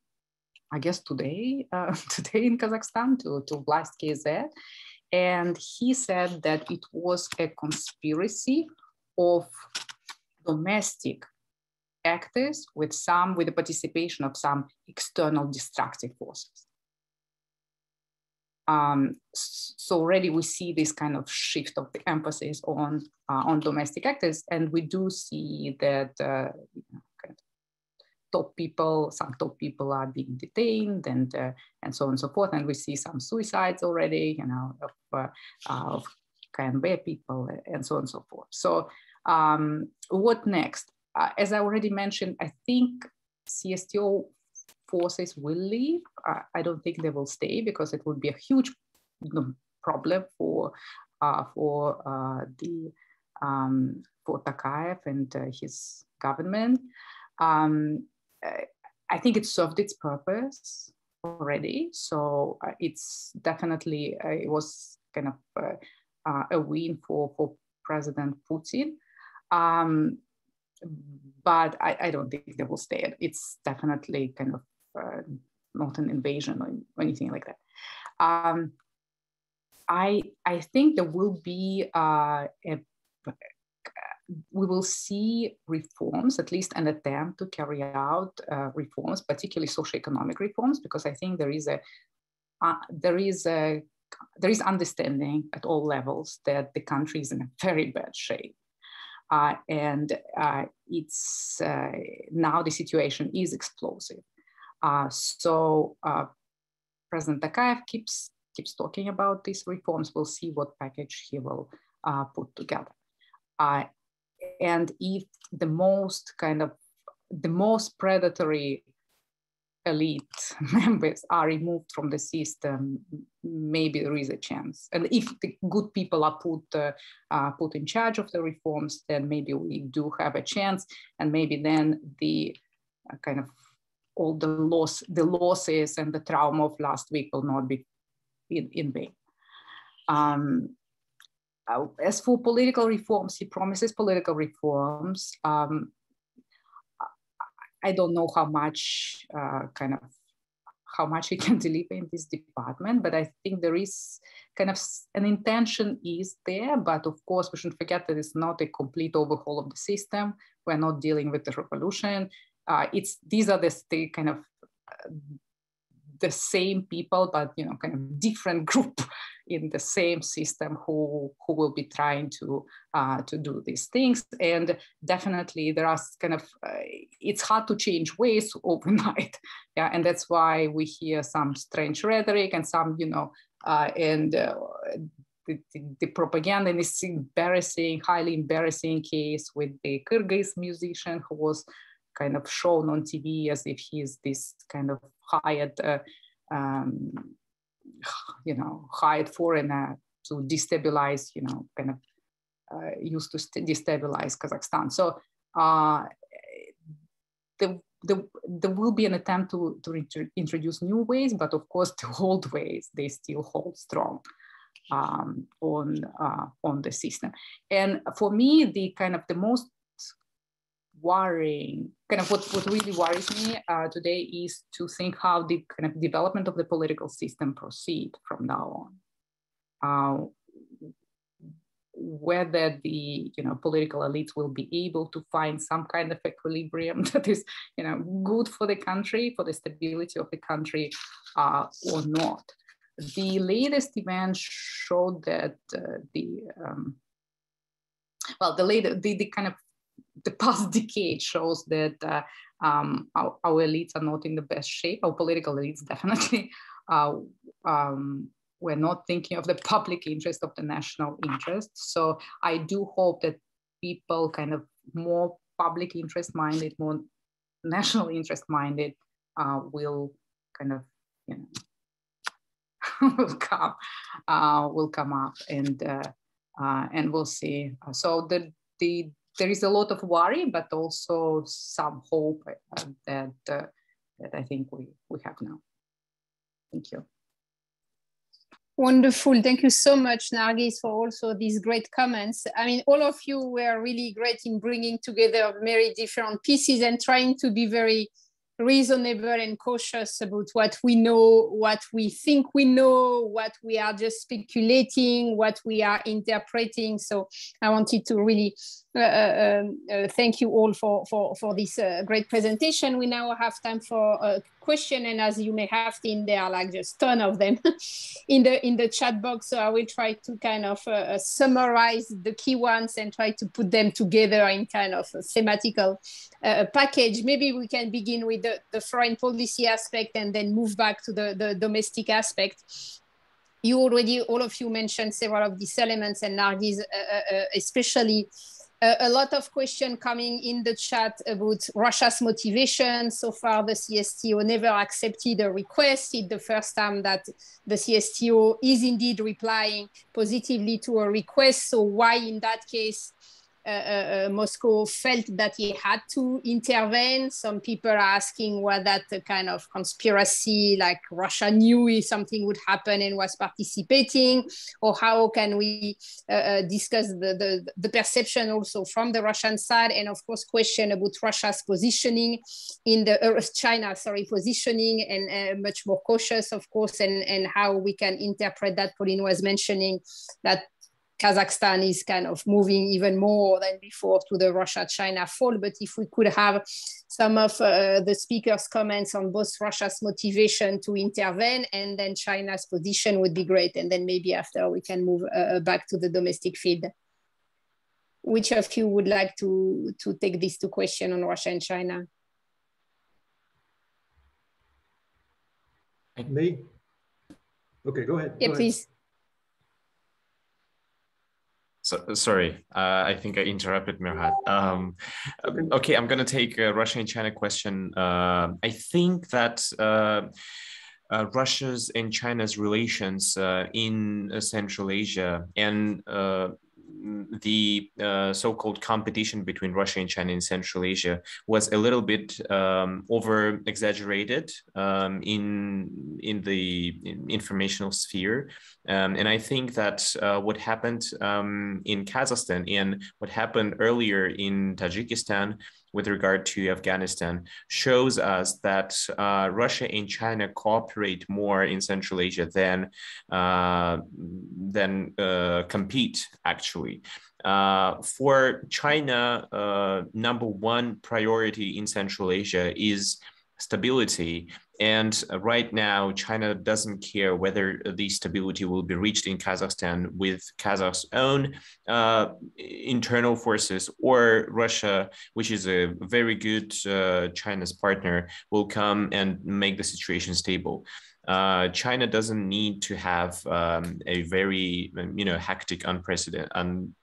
Speaker 6: I guess today, uh, today in Kazakhstan to, to Vlast KZ. And he said that it was a conspiracy of domestic actors with some, with the participation of some external destructive forces. Um, so already we see this kind of shift of the emphasis on uh, on domestic actors, and we do see that uh, top people, some top people are being detained, and uh, and so on and so forth, and we see some suicides already, you know, of uh, of KNB people, and so on and so forth. So um, what next? uh, as I already mentioned, I think CSTO forces will leave. Uh, I don't think they will stay because it would be a huge problem for uh, for uh, the um, for Tokayev and uh, his government. Um, I think it served its purpose already. So uh, it's definitely it was kind of a win for for President Putin. Um, but I, I, don't think they will stay. It's definitely kind of uh, not an invasion or anything like that. Um, I I think there will be uh, a, we will see reforms, at least an attempt to carry out uh, reforms, particularly socioeconomic reforms, because I think there is a uh, there is a there is understanding at all levels that the country is in a very bad shape uh, and uh, it's uh, now the situation is explosive. Uh, so uh, President Tokayev keeps keeps talking about these reforms. We'll see what package he will uh, put together. And if the most kind of the most predatory elite members are removed from the system, maybe there is a chance. And if the good people are put uh, uh, put in charge of the reforms, then maybe we do have a chance, and maybe then the uh, kind of all the loss, the losses and the trauma of last week will not be in, in vain. Um, uh, as for political reforms, he promises political reforms. Um, I don't know how much uh, kind of how much he can deliver in this department, but I think there is kind of an intention is there, but of course we shouldn't forget that it's not a complete overhaul of the system. We're not dealing with the revolution. Uh, it's these are the, the kind of uh, the same people, but you know, kind of different group in the same system who who will be trying to uh, to do these things. And definitely, there are kind of uh, it's hard to change ways overnight. Yeah, and that's why we hear some strange rhetoric and some, you know, uh, and. Uh, the, the, the, propaganda in this embarrassing, highly embarrassing case with the Kyrgyz musician who was kind of shown on TV as if he's this kind of hired, uh, um, you know, hired foreigner to destabilize, you know, kind of uh, used to destabilize Kazakhstan. So uh, the, the, there will be an attempt to, to introduce new ways, but of course the old ways, they still hold strong um, on, uh, on the system. And for me, the kind of the most worrying, kind of what, what really worries me uh, today is to think how the kind of development of the political system proceed from now on. Uh, whether the you know political elites will be able to find some kind of equilibrium that is you know good for the country for the stability of the country uh, or not the latest events showed that uh, the um, well the later the, the kind of the past decade shows that uh, um, our, our, elites are not in the best shape. Our political elites definitely. Uh, um, we're not thinking of the public interest of the national interest. So I do hope that people kind of more public interest minded, more national interest minded uh, will kind of, you know, will come, uh, will come up and uh, uh, and we'll see. So the the there is a lot of worry, but also some hope uh, that uh, that I think we we have now. Thank you.
Speaker 1: Wonderful. Thank you so much, Nargis, for also these great comments. I mean, all of you were really great in bringing together very different pieces and trying to be very reasonable and cautious about what we know, what we think we know, what we are just speculating, what we are interpreting. So I wanted to really thank you all for, for, for this uh, great presentation. We now have time for a question, and as you may have seen, there are like just ton of them in the in the chat box. So I will try to kind of uh, uh, summarize the key ones and try to put them together in kind of a thematical package. Maybe we can begin with the, the foreign policy aspect and then move back to the, the domestic aspect you already all of you mentioned several of these elements and Nargis uh, uh, especially a lot of question coming in the chat about Russia's motivation. So far, the CSTO never accepted a request. It's the first time that the CSTO is indeed replying positively to a request. So why, in that case, Moscow felt that he had to intervene. Some people are asking was that a kind of conspiracy, like Russia knew something would happen and was participating, or how can we uh, uh, discuss the, the, the, perception also from the Russian side, and of course question about Russia's positioning in the uh, China, sorry, positioning and much more cautious, of course, and, and how we can interpret that. Pauline was mentioning that Kazakhstan is kind of moving even more than before to the Russia-China fall. But if we could have some of uh, the speakers' comments on both Russia's motivation to intervene and then China's position would be great. And then maybe after we can move uh, back to the domestic field. Which of you would like to, to take these two questions on Russia and China?
Speaker 2: Me? Okay, go ahead.
Speaker 1: Yeah,
Speaker 2: go
Speaker 1: please.
Speaker 2: Ahead.
Speaker 3: So, sorry, uh, I think I interrupted Merkhat. Um, okay, I'm going to take a Russia and China question. Uh, I think that uh, uh Russia's and China's relations uh, in uh, Central Asia and the uh, so-called competition between Russia and China in Central Asia was a little bit um, over exaggerated um, in in the informational sphere, um, and I think that uh, what happened um, in Kazakhstan and what happened earlier in Tajikistan with regard to Afghanistan shows us that uh, Russia and China cooperate more in Central Asia than uh, than uh, compete actually. Uh, for China, uh, number one priority in Central Asia is stability. And right now, China doesn't care whether the stability will be reached in Kazakhstan with Kazakh's own uh, internal forces or Russia, which is a very good uh, China's partner, will come and make the situation stable. Uh, China doesn't need to have um, a very, you know, hectic, unprecedented,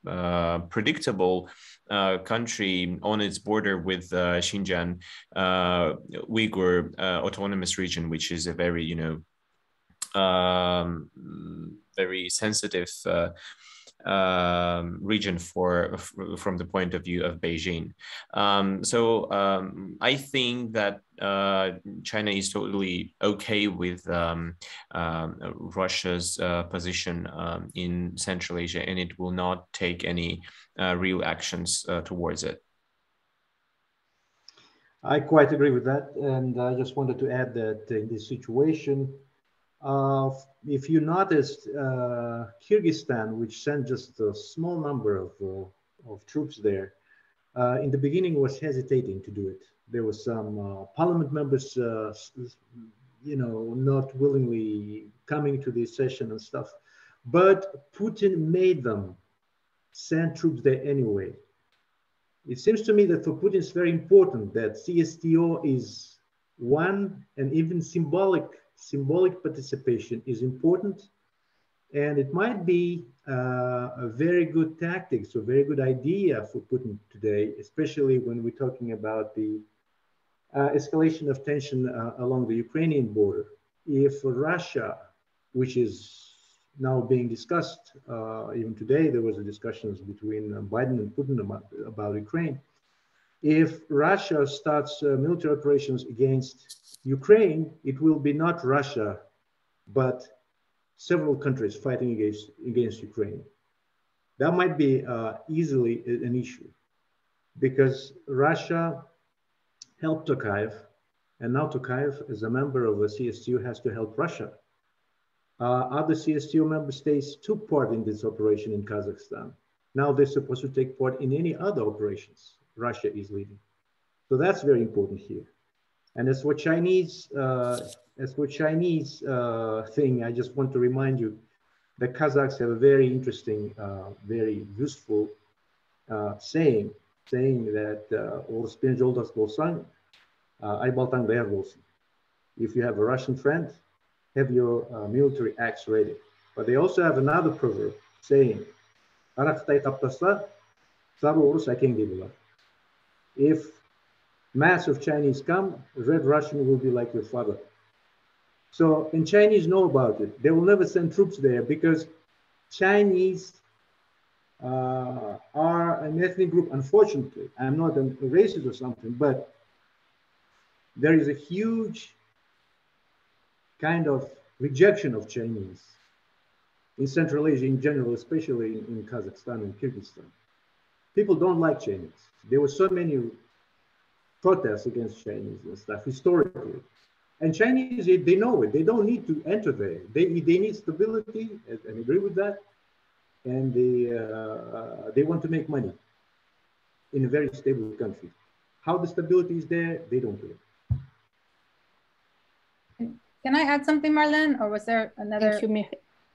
Speaker 3: unpredictable uh, country on its border with uh, Xinjiang uh, Uyghur uh, Autonomous Region, which is a very, you know, um, very sensitive uh, um, region for from the point of view of Beijing. Um, so um, I think that uh, China is totally okay with um, um, Russia's uh, position um, in Central Asia, and it will not take any uh, real actions uh, towards it.
Speaker 2: I quite agree with that, and I just wanted to add that in this situation, if you noticed, uh, Kyrgyzstan, which sent just a small number of, uh, of troops there, uh, in the beginning was hesitating to do it. There was some uh, parliament members, uh, you know, not willingly coming to this session and stuff. But Putin made them send troops there anyway. It seems to me that for Putin it's very important that CSTO is one and even symbolic symbolic participation is important. And it might be uh, a very good tactic, so very good idea for Putin today, especially when we're talking about the uh, escalation of tension uh, along the Ukrainian border. If Russia, which is now being discussed, uh, even today there was a discussions between uh, Biden and Putin about, about Ukraine. If Russia starts uh, military operations against Ukraine, it will be not Russia, but several countries fighting against, against Ukraine. That might be uh, easily an issue because Russia helped Tokayev, and now Tokayev, as a member of the CSTO, has to help Russia. Uh, other CSTO member states took part in this operation in Kazakhstan. Now they're supposed to take part in any other operations Russia is leading. So that's very important here. And as for Chinese, uh, as for Chinese uh, thing, I just want to remind you that Kazakhs have a very interesting, uh, very useful uh, saying, saying that uh, joldas bolsan, uh, ay baltan değer bolsun. If you have a Russian friend, have your military acts ready. But they also have another proverb saying, Arakhtay kaptasa, sarı Orus aken If mass of Chinese come, Red Russian will be like your father. So, and Chinese know about it. They will never send troops there because Chinese uh, are an ethnic group, unfortunately. I'm not a racist or something, but there is a huge kind of rejection of Chinese in Central Asia in general, especially in, in Kazakhstan and Kyrgyzstan. People don't like Chinese. There were so many protests against Chinese and stuff historically. And Chinese, they know it. They don't need to enter there. They, they need stability, and, and agree with that. And they, uh, they want to make money in a very stable country. How the stability is there, they don't care.
Speaker 4: Can I add something, Marlene, or was there another?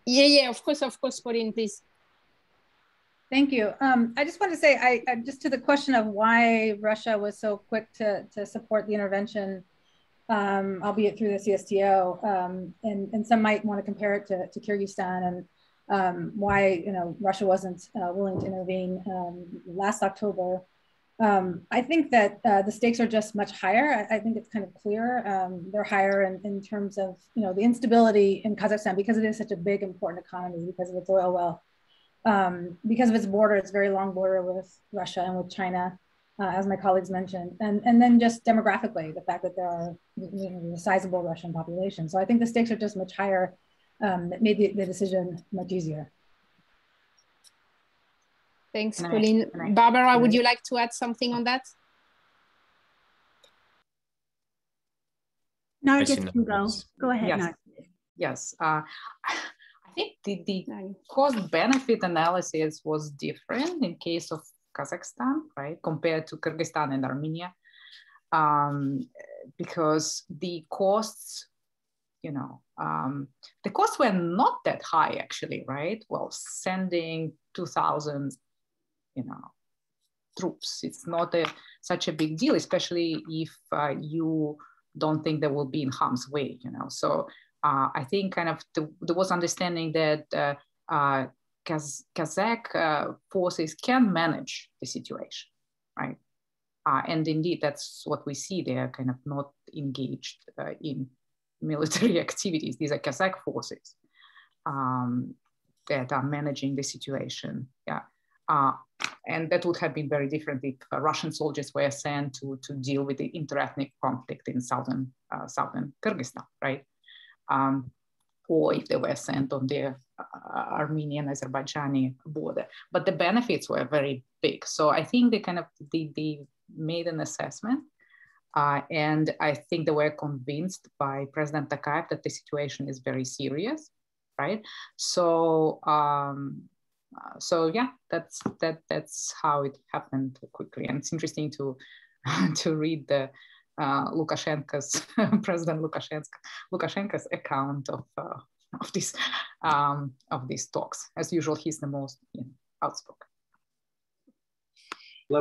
Speaker 1: Yeah, yeah, of course, of course, Pauline, please.
Speaker 4: Thank you. Um, I just want to say, I, I, just to the question of why Russia was so quick to, to support the intervention, um, albeit through the CSTO, um, and, and some might want to compare it to, to Kyrgyzstan and um, why you know Russia wasn't uh, willing to intervene um, last October. Um, I think that uh, the stakes are just much higher. I, I think it's kind of clear. they're higher in, in terms of you know the instability in Kazakhstan because it is such a big, important economy because of its oil wealth um, because of its border, its very long border with Russia and with China, uh, as my colleagues mentioned, and, and then just demographically, the fact that there are you know, a sizable Russian population. So I think the stakes are just much higher. Um, made the, the decision much easier.
Speaker 1: Thanks, nice. Pauline. Nice. Barbara, nice. would you like to add something on that?
Speaker 5: No, just go. Go ahead.
Speaker 6: Yes.
Speaker 5: No.
Speaker 6: Yes. Uh, I think the, the cost benefit analysis was different in case of Kazakhstan, right, compared to Kyrgyzstan and Armenia, um, because the costs, you know, um, the costs were not that high actually, right? Well, sending 2,000, you know, troops, it's not a, such a big deal, especially if uh, you don't think they will be in harm's way, you know. So uh, I think kind of the, there was understanding that uh, uh, Kaz Kazakh uh, forces can manage the situation, right? Uh, and indeed, that's what we see. They are kind of not engaged uh, in military activities. These are Kazakh forces um, that are managing the situation. Yeah. and that would have been very different if Russian soldiers were sent to, to deal with the interethnic conflict in southern, southern Kyrgyzstan, right? Um, or if they were sent on the uh, Armenian Azerbaijani border. But the benefits were very big. So I think they kind of they, they made an assessment. Uh, and I think they were convinced by President Tokayev that the situation is very serious, right? So, um, uh, so yeah, that's that that's how it happened quickly. And it's interesting to to read the uh, Lukashenko's President Lukashenko, Lukashenko's account of uh, of this um, of these talks. As usual, he's the most you know, outspoken.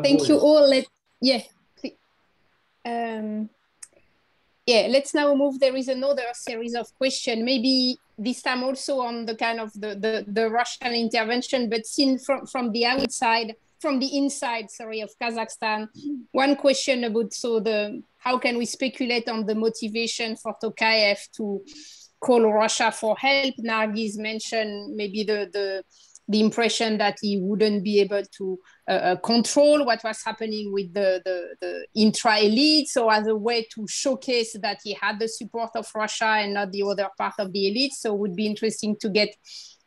Speaker 1: Thank you all. Let yeah, um, yeah. Let's now move. There is another series of questions. Maybe this time also on the kind of the the, the Russian intervention, but seen from from the outside from the inside, sorry, of Kazakhstan. One question about so the how can we speculate on the motivation for Tokayev to call Russia for help? Nargis mentioned maybe the the the impression that he wouldn't be able to uh, uh, control what was happening with the, the, the intra elite. So, as a way to showcase that he had the support of Russia and not the other part of the elite. So, would be interesting to get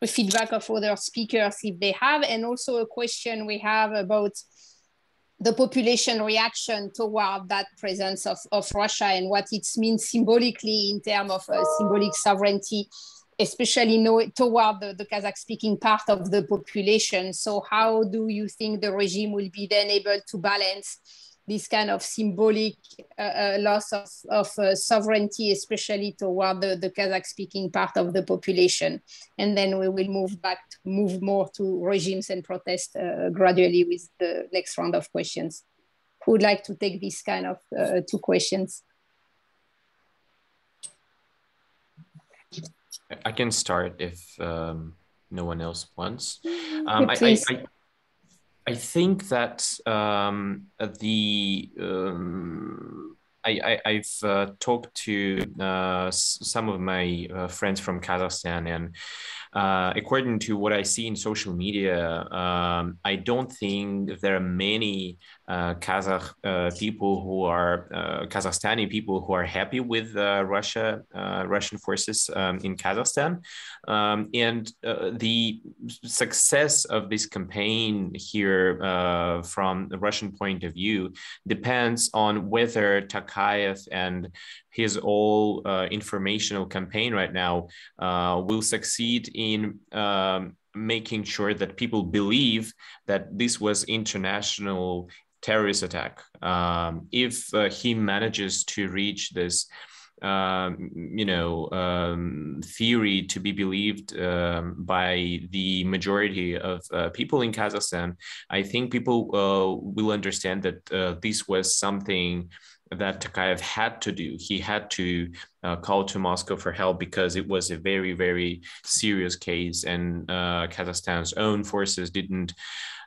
Speaker 1: the feedback of other speakers if they have. And also, a question we have about the population reaction toward that presence of, of Russia and what it means symbolically in terms of uh, symbolic sovereignty especially know, toward the, the Kazakh speaking part of the population. So how do you think the regime will be then able to balance this kind of symbolic uh, uh, loss of, of uh, sovereignty, especially toward the, the Kazakh speaking part of the population. And then we will move back, to, move more to regimes and protest uh, gradually with the next round of questions. Who would like to take this kind of uh, two questions?
Speaker 3: I can start if um, no one else wants. Um, I, I, I, think that um, the um, I, I, have uh, talked to uh, some of my uh, friends from Kazakhstan, and uh, according to what I see in social media, um, I don't think there are many Kazakh uh, people who are uh, Kazakhstani people who are happy with uh, Russia, uh, Russian forces um, in Kazakhstan, um, and the success of this campaign here from the Russian point of view depends on whether Tokayev and his all informational campaign right now will succeed in um, making sure that people believe that this was international terrorist attack. Um, if uh, he manages to reach this, um, you know, um, theory to be believed um, by the majority of uh, people in Kazakhstan, I think people uh, will understand that uh, this was something that Tokayev had to do. He had to uh, call to Moscow for help because it was a very, very serious case, and uh, Kazakhstan's own forces didn't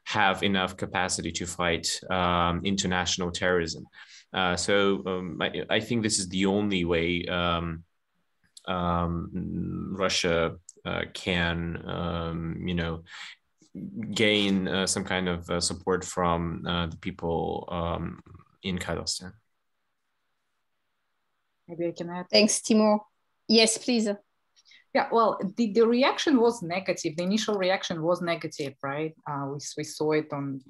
Speaker 3: have enough capacity to fight um, international terrorism. Uh, so um, I, I, think this is the only way um, um Russia uh, can, um, you know, gain uh, some kind of uh, support from uh, the people um, in Kazakhstan.
Speaker 6: Maybe I can add.
Speaker 1: Thanks, Temur. Yes, please.
Speaker 6: Yeah, well, the, the reaction was negative. The initial reaction was negative, right? Uh, we, we saw it on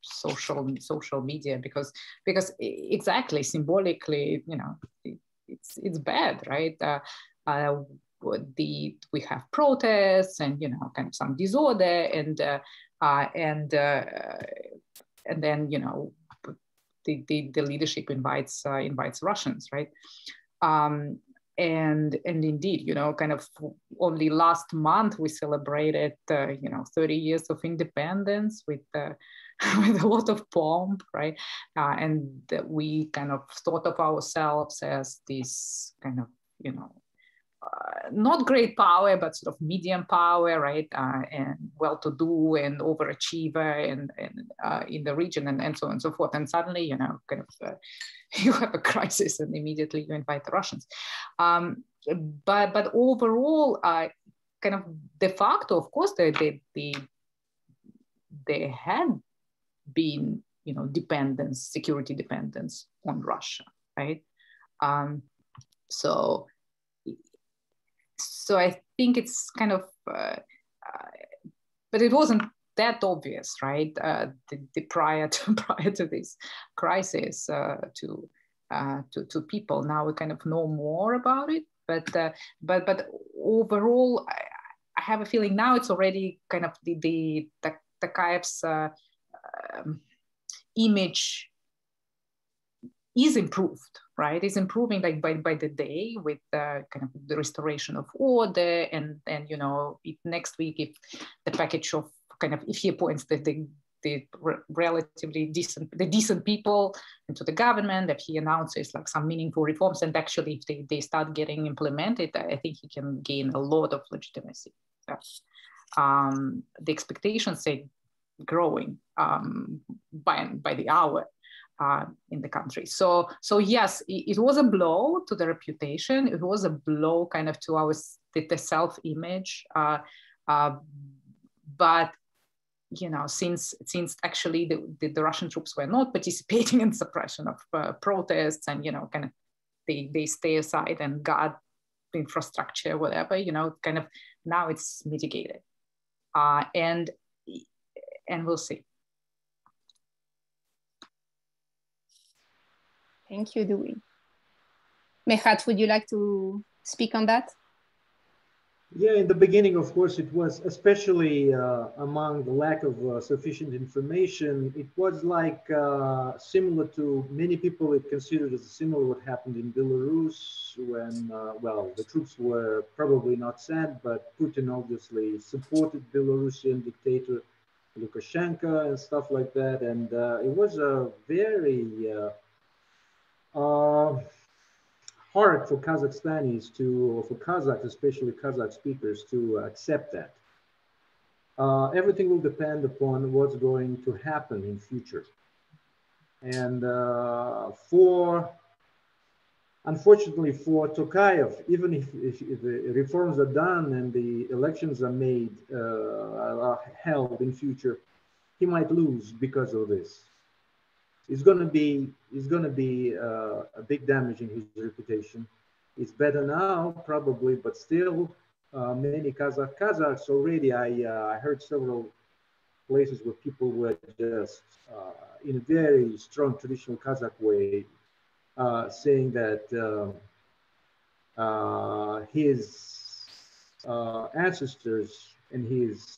Speaker 6: social social media because because exactly symbolically, you know, it, it's it's bad, right? Uh, uh, the we have protests and you know kind of some disorder and uh, uh, and uh, and then you know the, the, the leadership invites invites Russians, right? Um, and and indeed, you know, kind of only last month we celebrated uh, you know 30 years of independence with uh, with a lot of pomp, right? Uh, and we kind of thought of ourselves as this kind of you know not great power, but sort of medium power, right? Uh, and well-to-do and overachiever and, and uh, in the region and, and so on and so forth. And suddenly, you know, kind of uh, you have a crisis and immediately you invite the Russians. Um, but but overall, uh, kind of de facto, of course, they, they, they, they had been, you know, dependence, security dependence on Russia, right? Um, so so I think it's kind of, uh, uh, but it wasn't that obvious, right? Uh, the, the, prior to prior to this crisis uh, to, uh, to to people. Now we kind of know more about it, but uh, but but overall, I, I, have a feeling now it's already kind of the the the, the um, image is improved, right? It's improving like by, by the day with uh, kind of the restoration of order and and you know next week if the package of kind of if he appoints the, the the relatively decent the decent people into the government if he announces like some meaningful reforms and actually if they, they start getting implemented i think he can gain a lot of legitimacy um, the expectations say growing um, by, by the hour uh, in the country. So, so yes, it, it, was a blow to the reputation. It was a blow kind of to our the self-image. Uh, uh, but you know, since since actually the, the, the, Russian troops were not participating in suppression of uh, protests and you know, kind of they they stay aside and guard infrastructure, whatever. You know, kind of now it's mitigated, uh, and and we'll see.
Speaker 1: Thank you, Dewey. Merkhat, would you like to speak on that?
Speaker 2: Yeah, in the beginning, of course, it was especially uh, among the lack of uh, sufficient information. It was like uh, similar to many people. It considered as similar what happened in Belarus when, uh, well, the troops were probably not sent, but Putin obviously supported Belarusian dictator Lukashenko and stuff like that. And uh, it was a very uh, hard for Kazakhstanis to, or for Kazakhs, especially Kazakh speakers, to accept that. Uh, everything will depend upon what's going to happen in future. And uh, for, unfortunately for Tokayev, even if, if, if, the reforms are done and the elections are made, uh, are held in future, he might lose because of this It's going to be is going to be uh, a big damage in his reputation. It's better now, probably, but still, uh, many Kazakh Kazakhs already. I uh, I heard several places where people were just uh, in a very strong traditional Kazakh way uh, saying that um, uh, his ancestors and his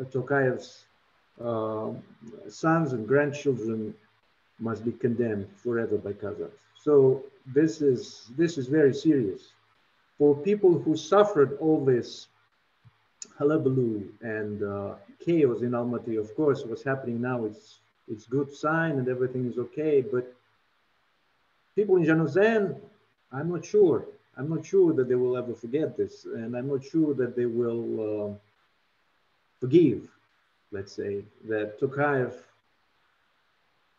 Speaker 2: Tokayev's sons and grandchildren must be condemned forever by Kazakhs. So this is, this is very serious. For people who suffered all this hullabaloo and uh, chaos in Almaty, of course, what's happening now is it's good sign and everything is okay, but people in Zhanaozen, I'm not sure. I'm not sure that they will ever forget this, and I'm not sure that they will uh, forgive, let's say, that Tokayev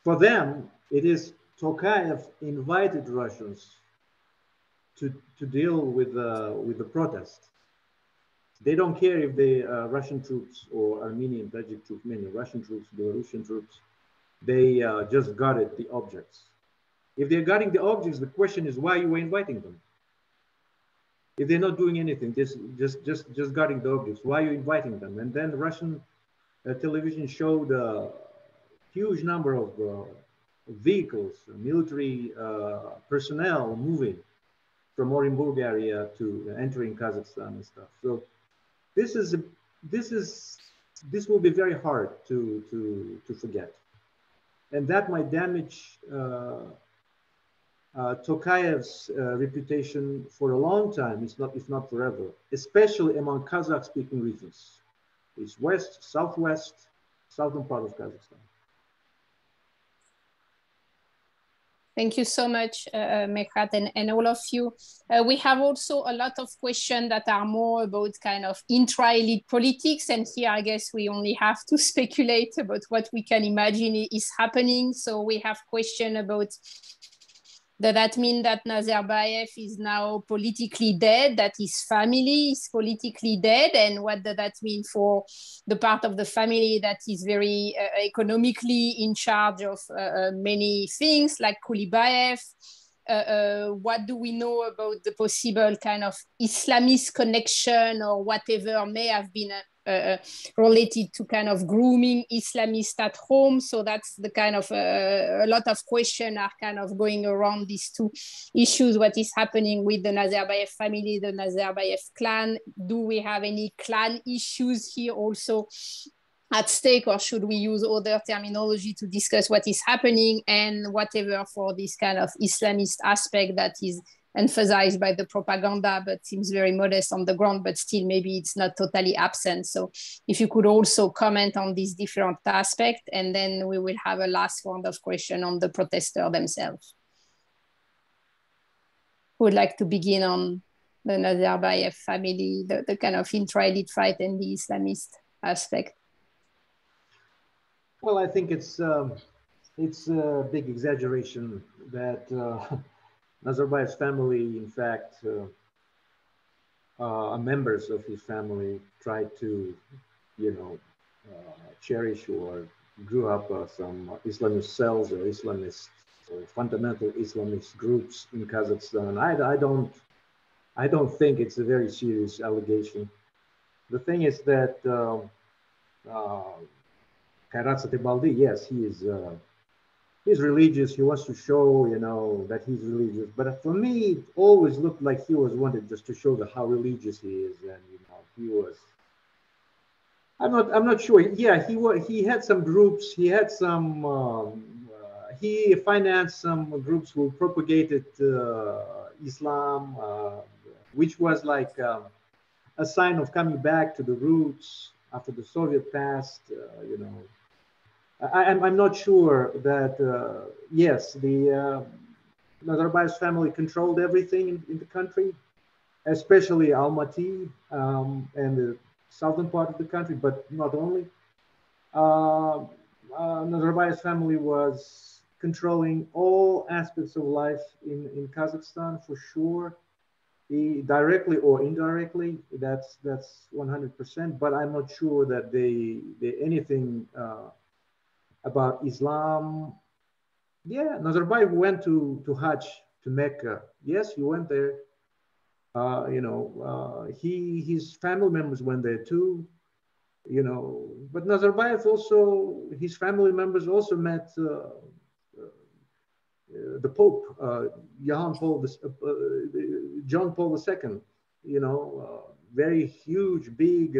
Speaker 2: for them, it is Tokayev invited Russians to, to deal with, uh, with the protest. They don't care if the uh, Russian troops or Armenian Tajik troops, many Russian troops, Belarusian troops, they uh, just guarded the objects. If they're guarding the objects, the question is why you were inviting them? If they're not doing anything, just just just just guarding the objects, why are you inviting them? And then Russian uh, television showed uh, huge number of uh, vehicles, military uh, personnel moving from Orenburg area to entering Kazakhstan and stuff. So this is this is this will be very hard to to to forget, and that might damage uh, uh, Tokayev's uh, reputation for a long time. It's not if not forever, especially among Kazakh-speaking regions. It's west, southwest, southern part of Kazakhstan.
Speaker 1: Thank you so much, uh, uh and, and all of you. Uh, we have also a lot of questions that are more about kind of intra-elite politics. And here, I guess we only have to speculate about what we can imagine is happening. So we have question about does that mean that Nazarbayev is now politically dead, that his family is politically dead? And what does that mean for the part of the family that is very uh, economically in charge of uh, uh many things, like Kulibayev? Uh, uh, what do we know about the possible kind of Islamist connection or whatever may have been uh, uh, related to kind of grooming Islamists at home. So that's the kind of uh, a lot of questions are kind of going around these two issues. What is happening with the Nazarbayev family, the Nazarbayev clan? Do we have any clan issues here also? at stake or should we use other terminology to discuss what is happening and whatever for this kind of islamist aspect that is emphasized by the propaganda, but seems very modest on the ground, but still maybe it's not totally absent. So if you could also comment on these different aspects, and then we will have a last round of question on the protester themselves. Who would like to begin on the Nazarbayev family, the, the kind of intra-elite fight and the Islamist aspect?
Speaker 2: Well, I think it's um, it's a big exaggeration that uh, Nazarbayev's family, in fact, uh, uh, members of his family tried to, you know, uh, cherish or grew up uh, some Islamist cells or Islamist or fundamental Islamist groups in Kazakhstan. I, I don't, I don't think it's a very serious allegation. The thing is that um, uh, Kairat Satybaldy, yes, he is uh, he's religious. He wants to show, you know, that he's religious. But for me, it always looked like he was wanted just to show the, how religious he is, and you know, he was. I'm not. I'm not sure. Yeah, he was. He had some groups. He had some. Um, uh, he financed some groups who propagated uh, Islam, uh, which was like um, a sign of coming back to the roots after the Soviet past. Uh, you know, I, am I'm not sure that, uh, yes, the uh, Nazarbayev's family controlled everything in, in, the country, especially Almaty um, and the southern part of the country, but not only. Uh, uh, Nazarbayev's family was controlling all aspects of life in, in Kazakhstan for sure. He, directly or indirectly, that's that's 100%. But I'm not sure that they, they anything uh, about Islam. Yeah, Nazarbayev went to, to Hajj, to Mecca. Yes, he went there. Uh, you know, uh, he his family members went there too. You know, but Nazarbayev also his family members also met uh, uh the Pope, uh, Paul, uh, John Paul II. You know, very huge, big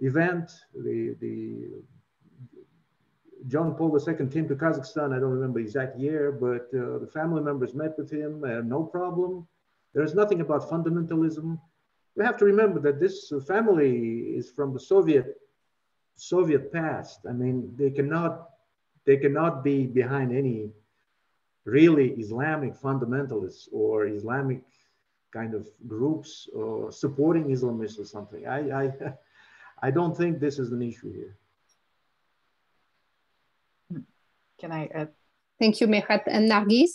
Speaker 2: event. The the John Paul II came to Kazakhstan. I don't remember exact year, but uh, the family members met with him. Uh, no problem. There's nothing about fundamentalism. We have to remember that this family is from the Soviet Soviet past. I mean, they cannot they cannot be behind any really Islamic fundamentalists or Islamic kind of groups or supporting Islamists or something. I I, I don't think this is an issue here.
Speaker 6: Can I add?
Speaker 1: Thank you, Merkhat and Nargis.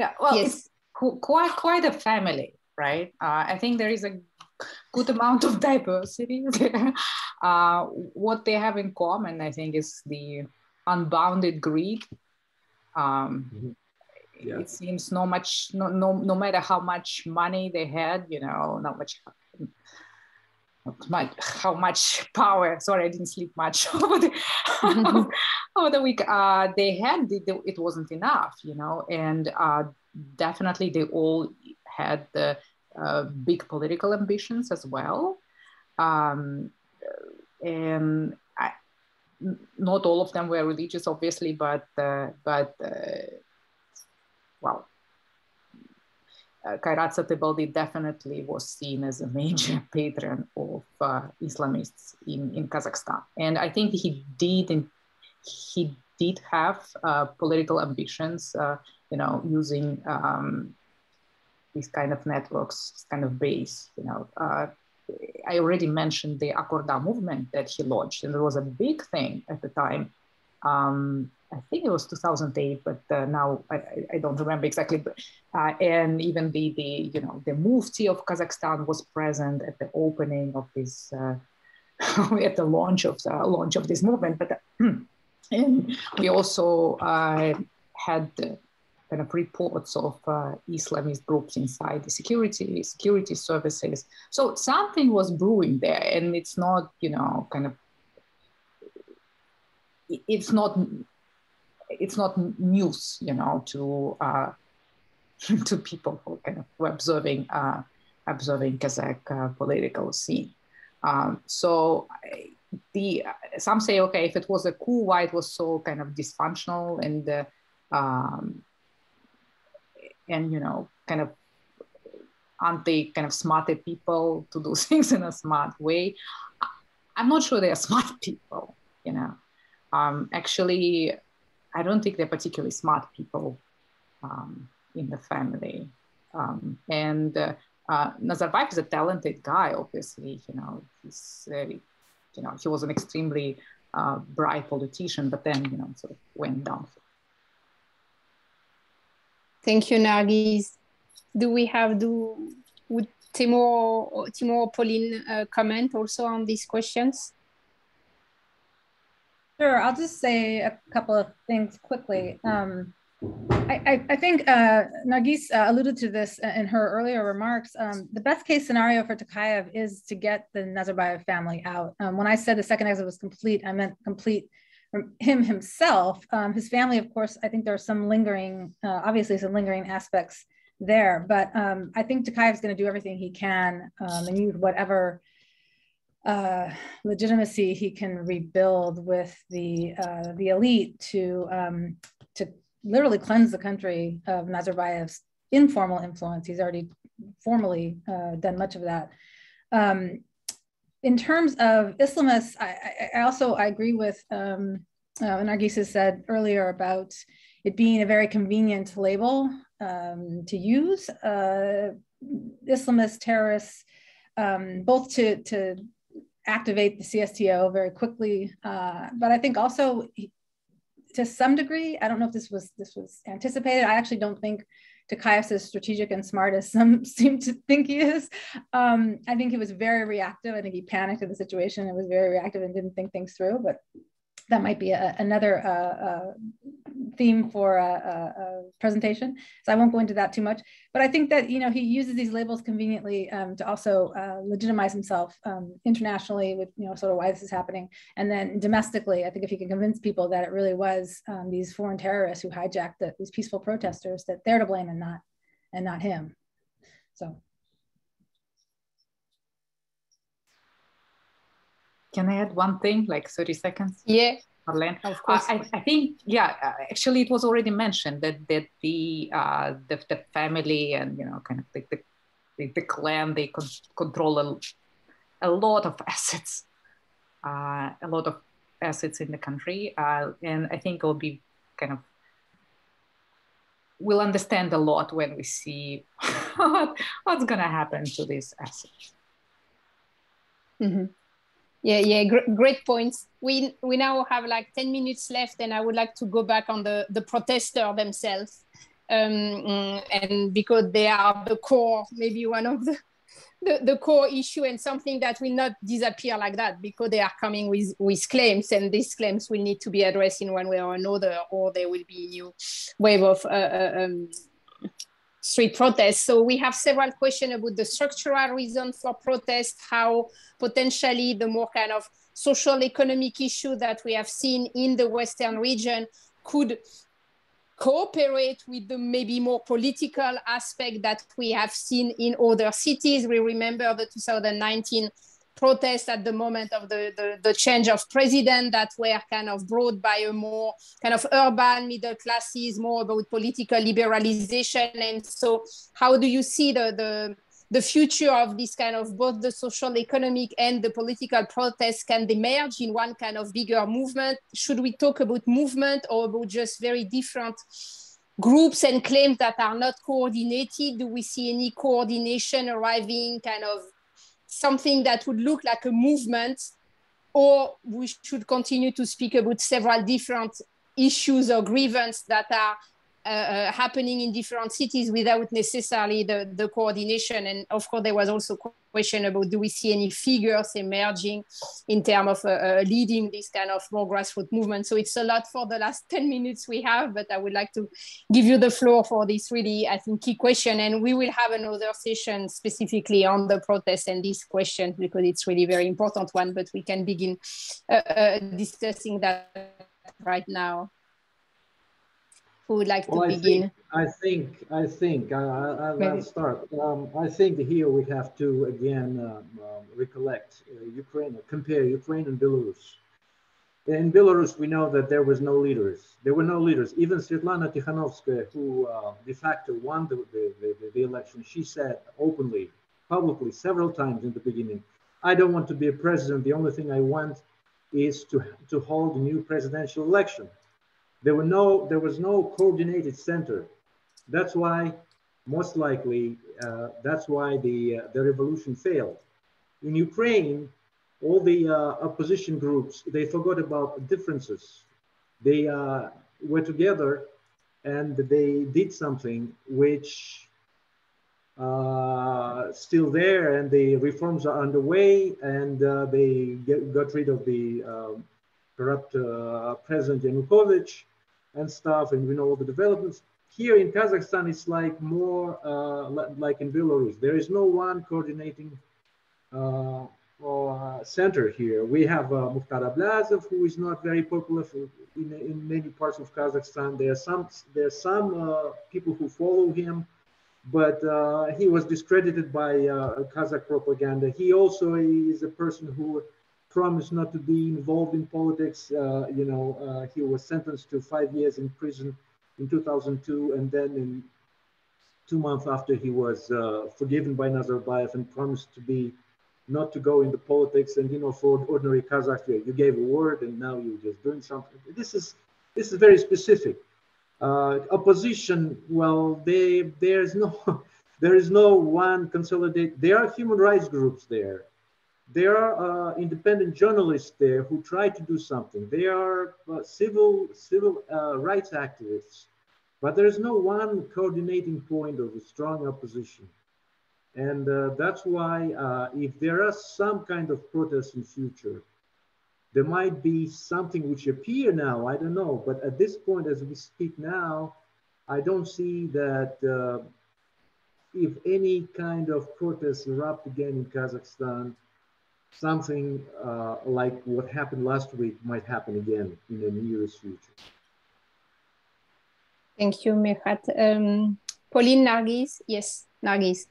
Speaker 6: Yeah, well, yes. it's quite quite a family, right? Uh, I think there is a good amount of diversity there. Uh, what they have in common, I think, is the unbounded greed. Um, mm-hmm. yeah. It seems no much, no, no, no matter how much money they had, you know, not much much, how much power. Sorry, I didn't sleep much over the over the week. Uh, they had it wasn't enough, you know, and uh, definitely they all had the uh, big political ambitions as well. Um, and I, not all of them were religious, obviously, but uh, but uh, well, uh, Kairat Satybaldy definitely was seen as a major patron of uh, Islamists in, in Kazakhstan, and I think he did in, he did have uh, political ambitions, uh, you know, using um, these kind of networks, this kind of base, you know. Uh, I already mentioned the Akorda movement that he launched, and it was a big thing at the time. Um, I think it was 2008, but uh, now I, I, don't remember exactly. But, uh, and even the, the, you know, the Mufti of Kazakhstan was present at the opening of this, uh, at the launch of the launch of this movement. But and we also uh, had kind of reports of uh, Islamist groups inside the security security services. So something was brewing there, and it's not, you know, kind of, it's not, it's not news, you know, to uh, to people who kind of were observing uh, observing Kazakh uh, political scene. Um, so. the some say okay if it was a coup why it was so kind of dysfunctional and uh, um, and you know kind of aren't they kind of smarter people to do things in a smart way i'm not sure they're smart people you know um, actually i don't think they're particularly smart people um, in the family um, and uh, uh, Nazarbayev is a talented guy obviously you know he's very you know he was an extremely uh, bright politician but then you know sort of went down
Speaker 1: Thank you, Nargis. Do we have, do, would Temur, Temur Pauline uh, comment also on these questions?
Speaker 4: Sure, I'll just say a couple of things quickly. Um, I, I, I, think uh, Nargis uh, alluded to this in her earlier remarks. Um, the best case scenario for Tokayev is to get the Nazarbayev family out. Um, when I said the second exit was complete, I meant complete from him himself, um, his family, of course, I think there are some lingering, uh, obviously some lingering aspects there, but um, I think Tokayev is going to do everything he can um, and use whatever uh, legitimacy he can rebuild with the uh, the elite to um, to literally cleanse the country of Nazarbayev's informal influence. He's already formally uh, done much of that. Um, in terms of Islamists, I, I also I agree with um, uh, Nargisa said earlier about it being a very convenient label um, to use. Uh, Islamist terrorists, um, both to, to activate the CSTO very quickly, uh, but I think also to some degree, I don't know if this was this was anticipated. I actually don't think Tokayev as strategic and smart as some seem to think he is. Um, I think he was very reactive. I think he panicked in the situation and was very reactive and didn't think things through. But that might be a, another uh, uh, theme for a, a, a, presentation. So I won't go into that too much. But I think that you know he uses these labels conveniently um, to also uh, legitimize himself um, internationally with you know sort of why this is happening, and then domestically. I think if he can convince people that it really was um, these foreign terrorists who hijacked the, these peaceful protesters, that they're to blame and not and not him. So.
Speaker 6: Can I add one thing, like 30 seconds?
Speaker 1: Yeah.
Speaker 6: Marlene. Of course. I, I, think, yeah, uh, actually it was already mentioned that, that the, uh, the, the family and, you know, kind of the, the, the clan, they con control a, a lot of assets, uh, a lot of assets in the country. Uh, and I think it'll be kind of, we'll understand a lot when we see what, what's going to happen to these assets.
Speaker 1: Mm -hmm. Yeah, yeah, gr- great points. We we now have like ten minutes left, and I would like to go back on the the protester themselves, um, and because they are the core, maybe one of the, the the core issue, and something that will not disappear like that because they are coming with with claims, and these claims will need to be addressed in one way or another, or there will be a new wave of uh, uh um, street protests. So we have several questions about the structural reason for protest, how potentially the more kind of social economic issue that we have seen in the Western region could cooperate with the maybe more political aspect that we have seen in other cities. We remember the 2019 protests at the moment of the, the, the, change of president that were kind of brought by a more kind of urban middle classes, more about political liberalization. And so how do you see the, the, the future of this kind of both the social, economic, and the political protests can they merge in one kind of bigger movement? Should we talk about movement or about just very different groups and claims that are not coordinated? Do we see any coordination arriving, kind of something that would look like a movement? Or we should continue to speak about several different issues or grievances that are uh, uh, happening in different cities without necessarily the, the coordination. And of course, there was also question about do we see any figures emerging in terms of uh, uh, leading this kind of more grassroots movement. So it's a lot for the last 10 minutes we have, but I would like to give you the floor for this really, I think, key question. And we will have another session specifically on the protest and this question because it's really very important one, but we can begin uh, uh, discussing that right now who would like well, to I begin?
Speaker 2: Think, I think, I think, I, will start. Um, I think here we have to again um, um, recollect uh, Ukraine, compare Ukraine and Belarus. In Belarus, we know that there was no leaders. There were no leaders. Even Svetlana Tikhanovskaya, who uh, de facto won the, the, the, the election, she said openly, publicly, several times in the beginning, I don't want to be a president. The only thing I want is to, to hold a new presidential election. There were no, there was no coordinated center. That's why, most likely, uh, that's why the uh, the revolution failed. In Ukraine, all the uh, opposition groups they forgot about differences. They uh, were together, and they did something which uh, still there, and the reforms are underway, and uh, they get, got rid of the um, corrupt uh, President Yanukovych and stuff, and we know all the developments. Here in Kazakhstan, it's like more uh, like in Belarus. There is no one coordinating uh, uh, center here. We have uh, Mukhtar Ablyazov, who is not very popular in, in many parts of Kazakhstan. There are some, there are some uh, people who follow him, but he was discredited by Kazakh propaganda. He also is a person who promised not to be involved in politics. Uh, you know, uh, he was sentenced to five years in prison in 2002, and then in two months after he was uh, forgiven by Nazarbayev and promised to be not to go into politics. And you know, for ordinary Kazakhs, you gave a word, and now you're just doing something. This is this is very specific. Uh, opposition, well, they there's no there is no one consolidate. There are human rights groups there there are uh, independent journalists there who try to do something. They are uh, civil civil uh, rights activists, but there is no one coordinating point of a strong opposition. And uh, that's why uh, if there are some kind of protests in future, there might be something which appear now, I don't know. But at this point, as we speak now, I don't see that uh, if any kind of protests erupt again in Kazakhstan, something uh, like what happened last week might happen again in the nearest future.
Speaker 1: Thank you, Merkhat. Um, Pauline Nargis, yes, Nargis.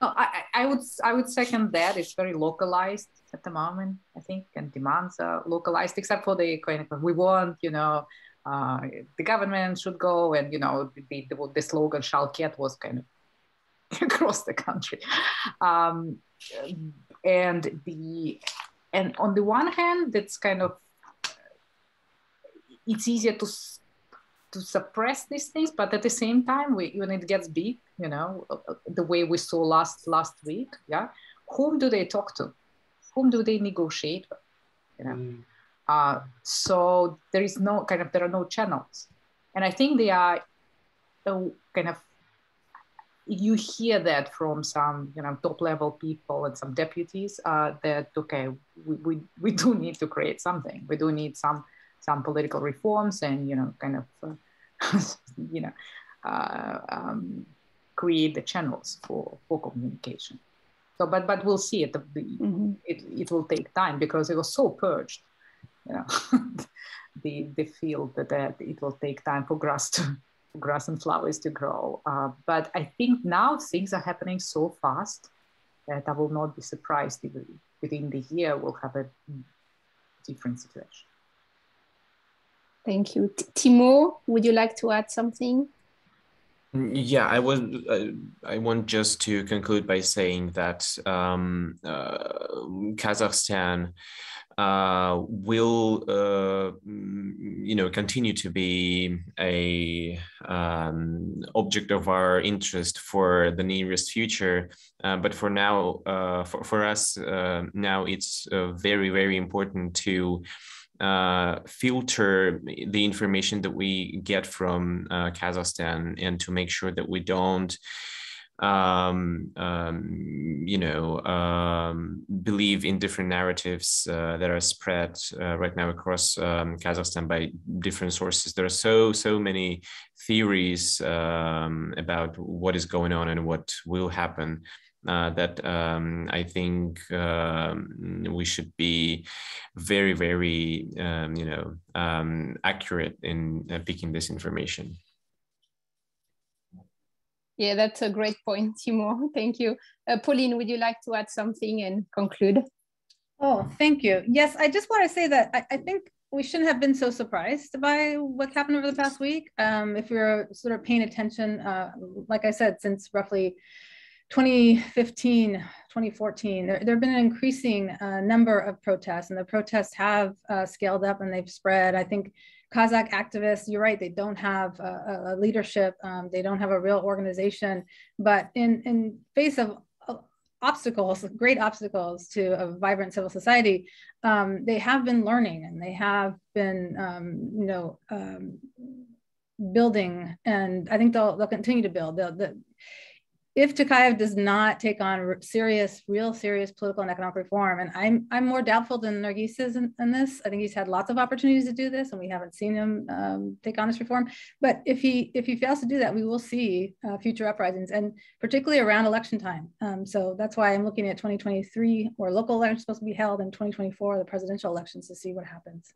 Speaker 6: Oh, I, I would I would second that. It's very localized at the moment, I think, and demands are localized, except for the kind of we want, you know, uh, the government should go, and you know, the, the, the slogan "Shal ket" was kind of across the country. Um, and the and on the one hand that's kind of it's easier to to suppress these things but at the same time we, when it gets big you know the way we saw last last week yeah whom do they talk to? Whom do they negotiate with? You know? Mm. uh, so there is no kind of there are no channels. And i think they are uh, kind of you hear that from some you know top level people and some deputies uh, that okay we, we, we do need to create something we do need some some political reforms and you know kind of uh, you know uh, um, create the channels for for communication so but but we'll see it mm-hmm. it, it will take time because it was so purged you know, the, the field that, that it will take time for grass to grass and flowers to grow. Uh, but I think now things are happening so fast that I will not be surprised if within the year we'll have a different situation.
Speaker 1: Thank you. Timo, would you like to add something?
Speaker 3: Yeah, I was. Uh, I want just to conclude by saying that um, uh, Kazakhstan uh, will, uh, you know, continue to be a um, object of our interest for the nearest future. Uh, but for now, uh, for for us now, it's very very important to uh, filter the information that we get from uh, Kazakhstan and to make sure that we don't um, um, you know, um, believe in different narratives uh, that are spread uh, right now across um, Kazakhstan by different sources. There are so so many theories um, about what is going on and what will happen uh, that um, I think um, we should be very, very, um, you know, accurate in uh, picking this information.
Speaker 1: Yeah, that's a great point, Timo. Thank you. Uh, Pauline, would you like to add something and conclude?
Speaker 4: Oh, thank you. Yes, I just want to say that I, I think we shouldn't have been so surprised by what's happened over the past week. Um, if we are sort of paying attention, uh, like I said, since roughly 2015, 2014, there, there have been an increasing uh, number of protests, and the protests have uh, scaled up and they've spread. I think Kazakh activists, you're right, they don't have a, a leadership, um, they don't have a real organization, but in, in face of uh, obstacles, great obstacles to a vibrant civil society, um, they have been learning and they have been, um, you know, um, building, and I think they'll, they'll continue to build. They'll, the, if Tokayev does not take on serious, real serious political and economic reform, and I'm I'm more doubtful than Nargis is in, in, this. I think he's had lots of opportunities to do this, and we haven't seen him um, take on this reform. But if he if he fails to do that, we will see uh, future uprisings, and particularly around election time. Um, so that's why I'm looking at 2023, where local elections supposed to be held, in 2024, the presidential elections, to see what happens.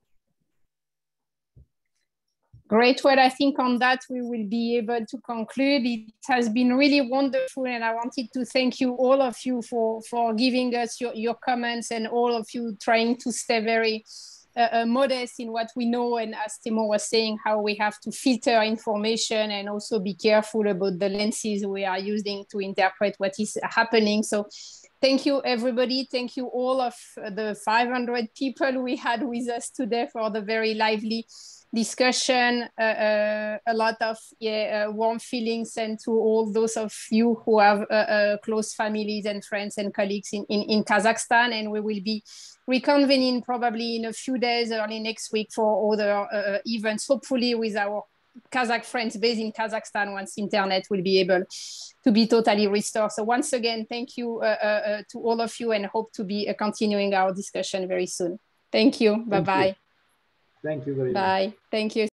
Speaker 1: Great. Well, I think on that we will be able to conclude. It has been really wonderful, and I wanted to thank you, all of you, for for giving us your, your comments and all of you trying to stay very uh, uh, modest in what we know. And as Timo was saying, how we have to filter information and also be careful about the lenses we are using to interpret what is happening. So thank you everybody thank you all of the 500 people we had with us today for the very lively discussion, uh, uh, a lot of yeah, uh, warm feelings and to all those of you who have close families and friends and colleagues in, in, in Kazakhstan. And we will be reconvening probably in a few days, early next week for other events, hopefully with our Kazakh friends based in Kazakhstan once internet will be able to be totally restored. So once again, thank you uh, uh, to all of you and hope to be uh, continuing our discussion very soon. Thank you. Bye-bye.
Speaker 2: Thank you very
Speaker 1: Bye.
Speaker 2: much.
Speaker 1: Thank you.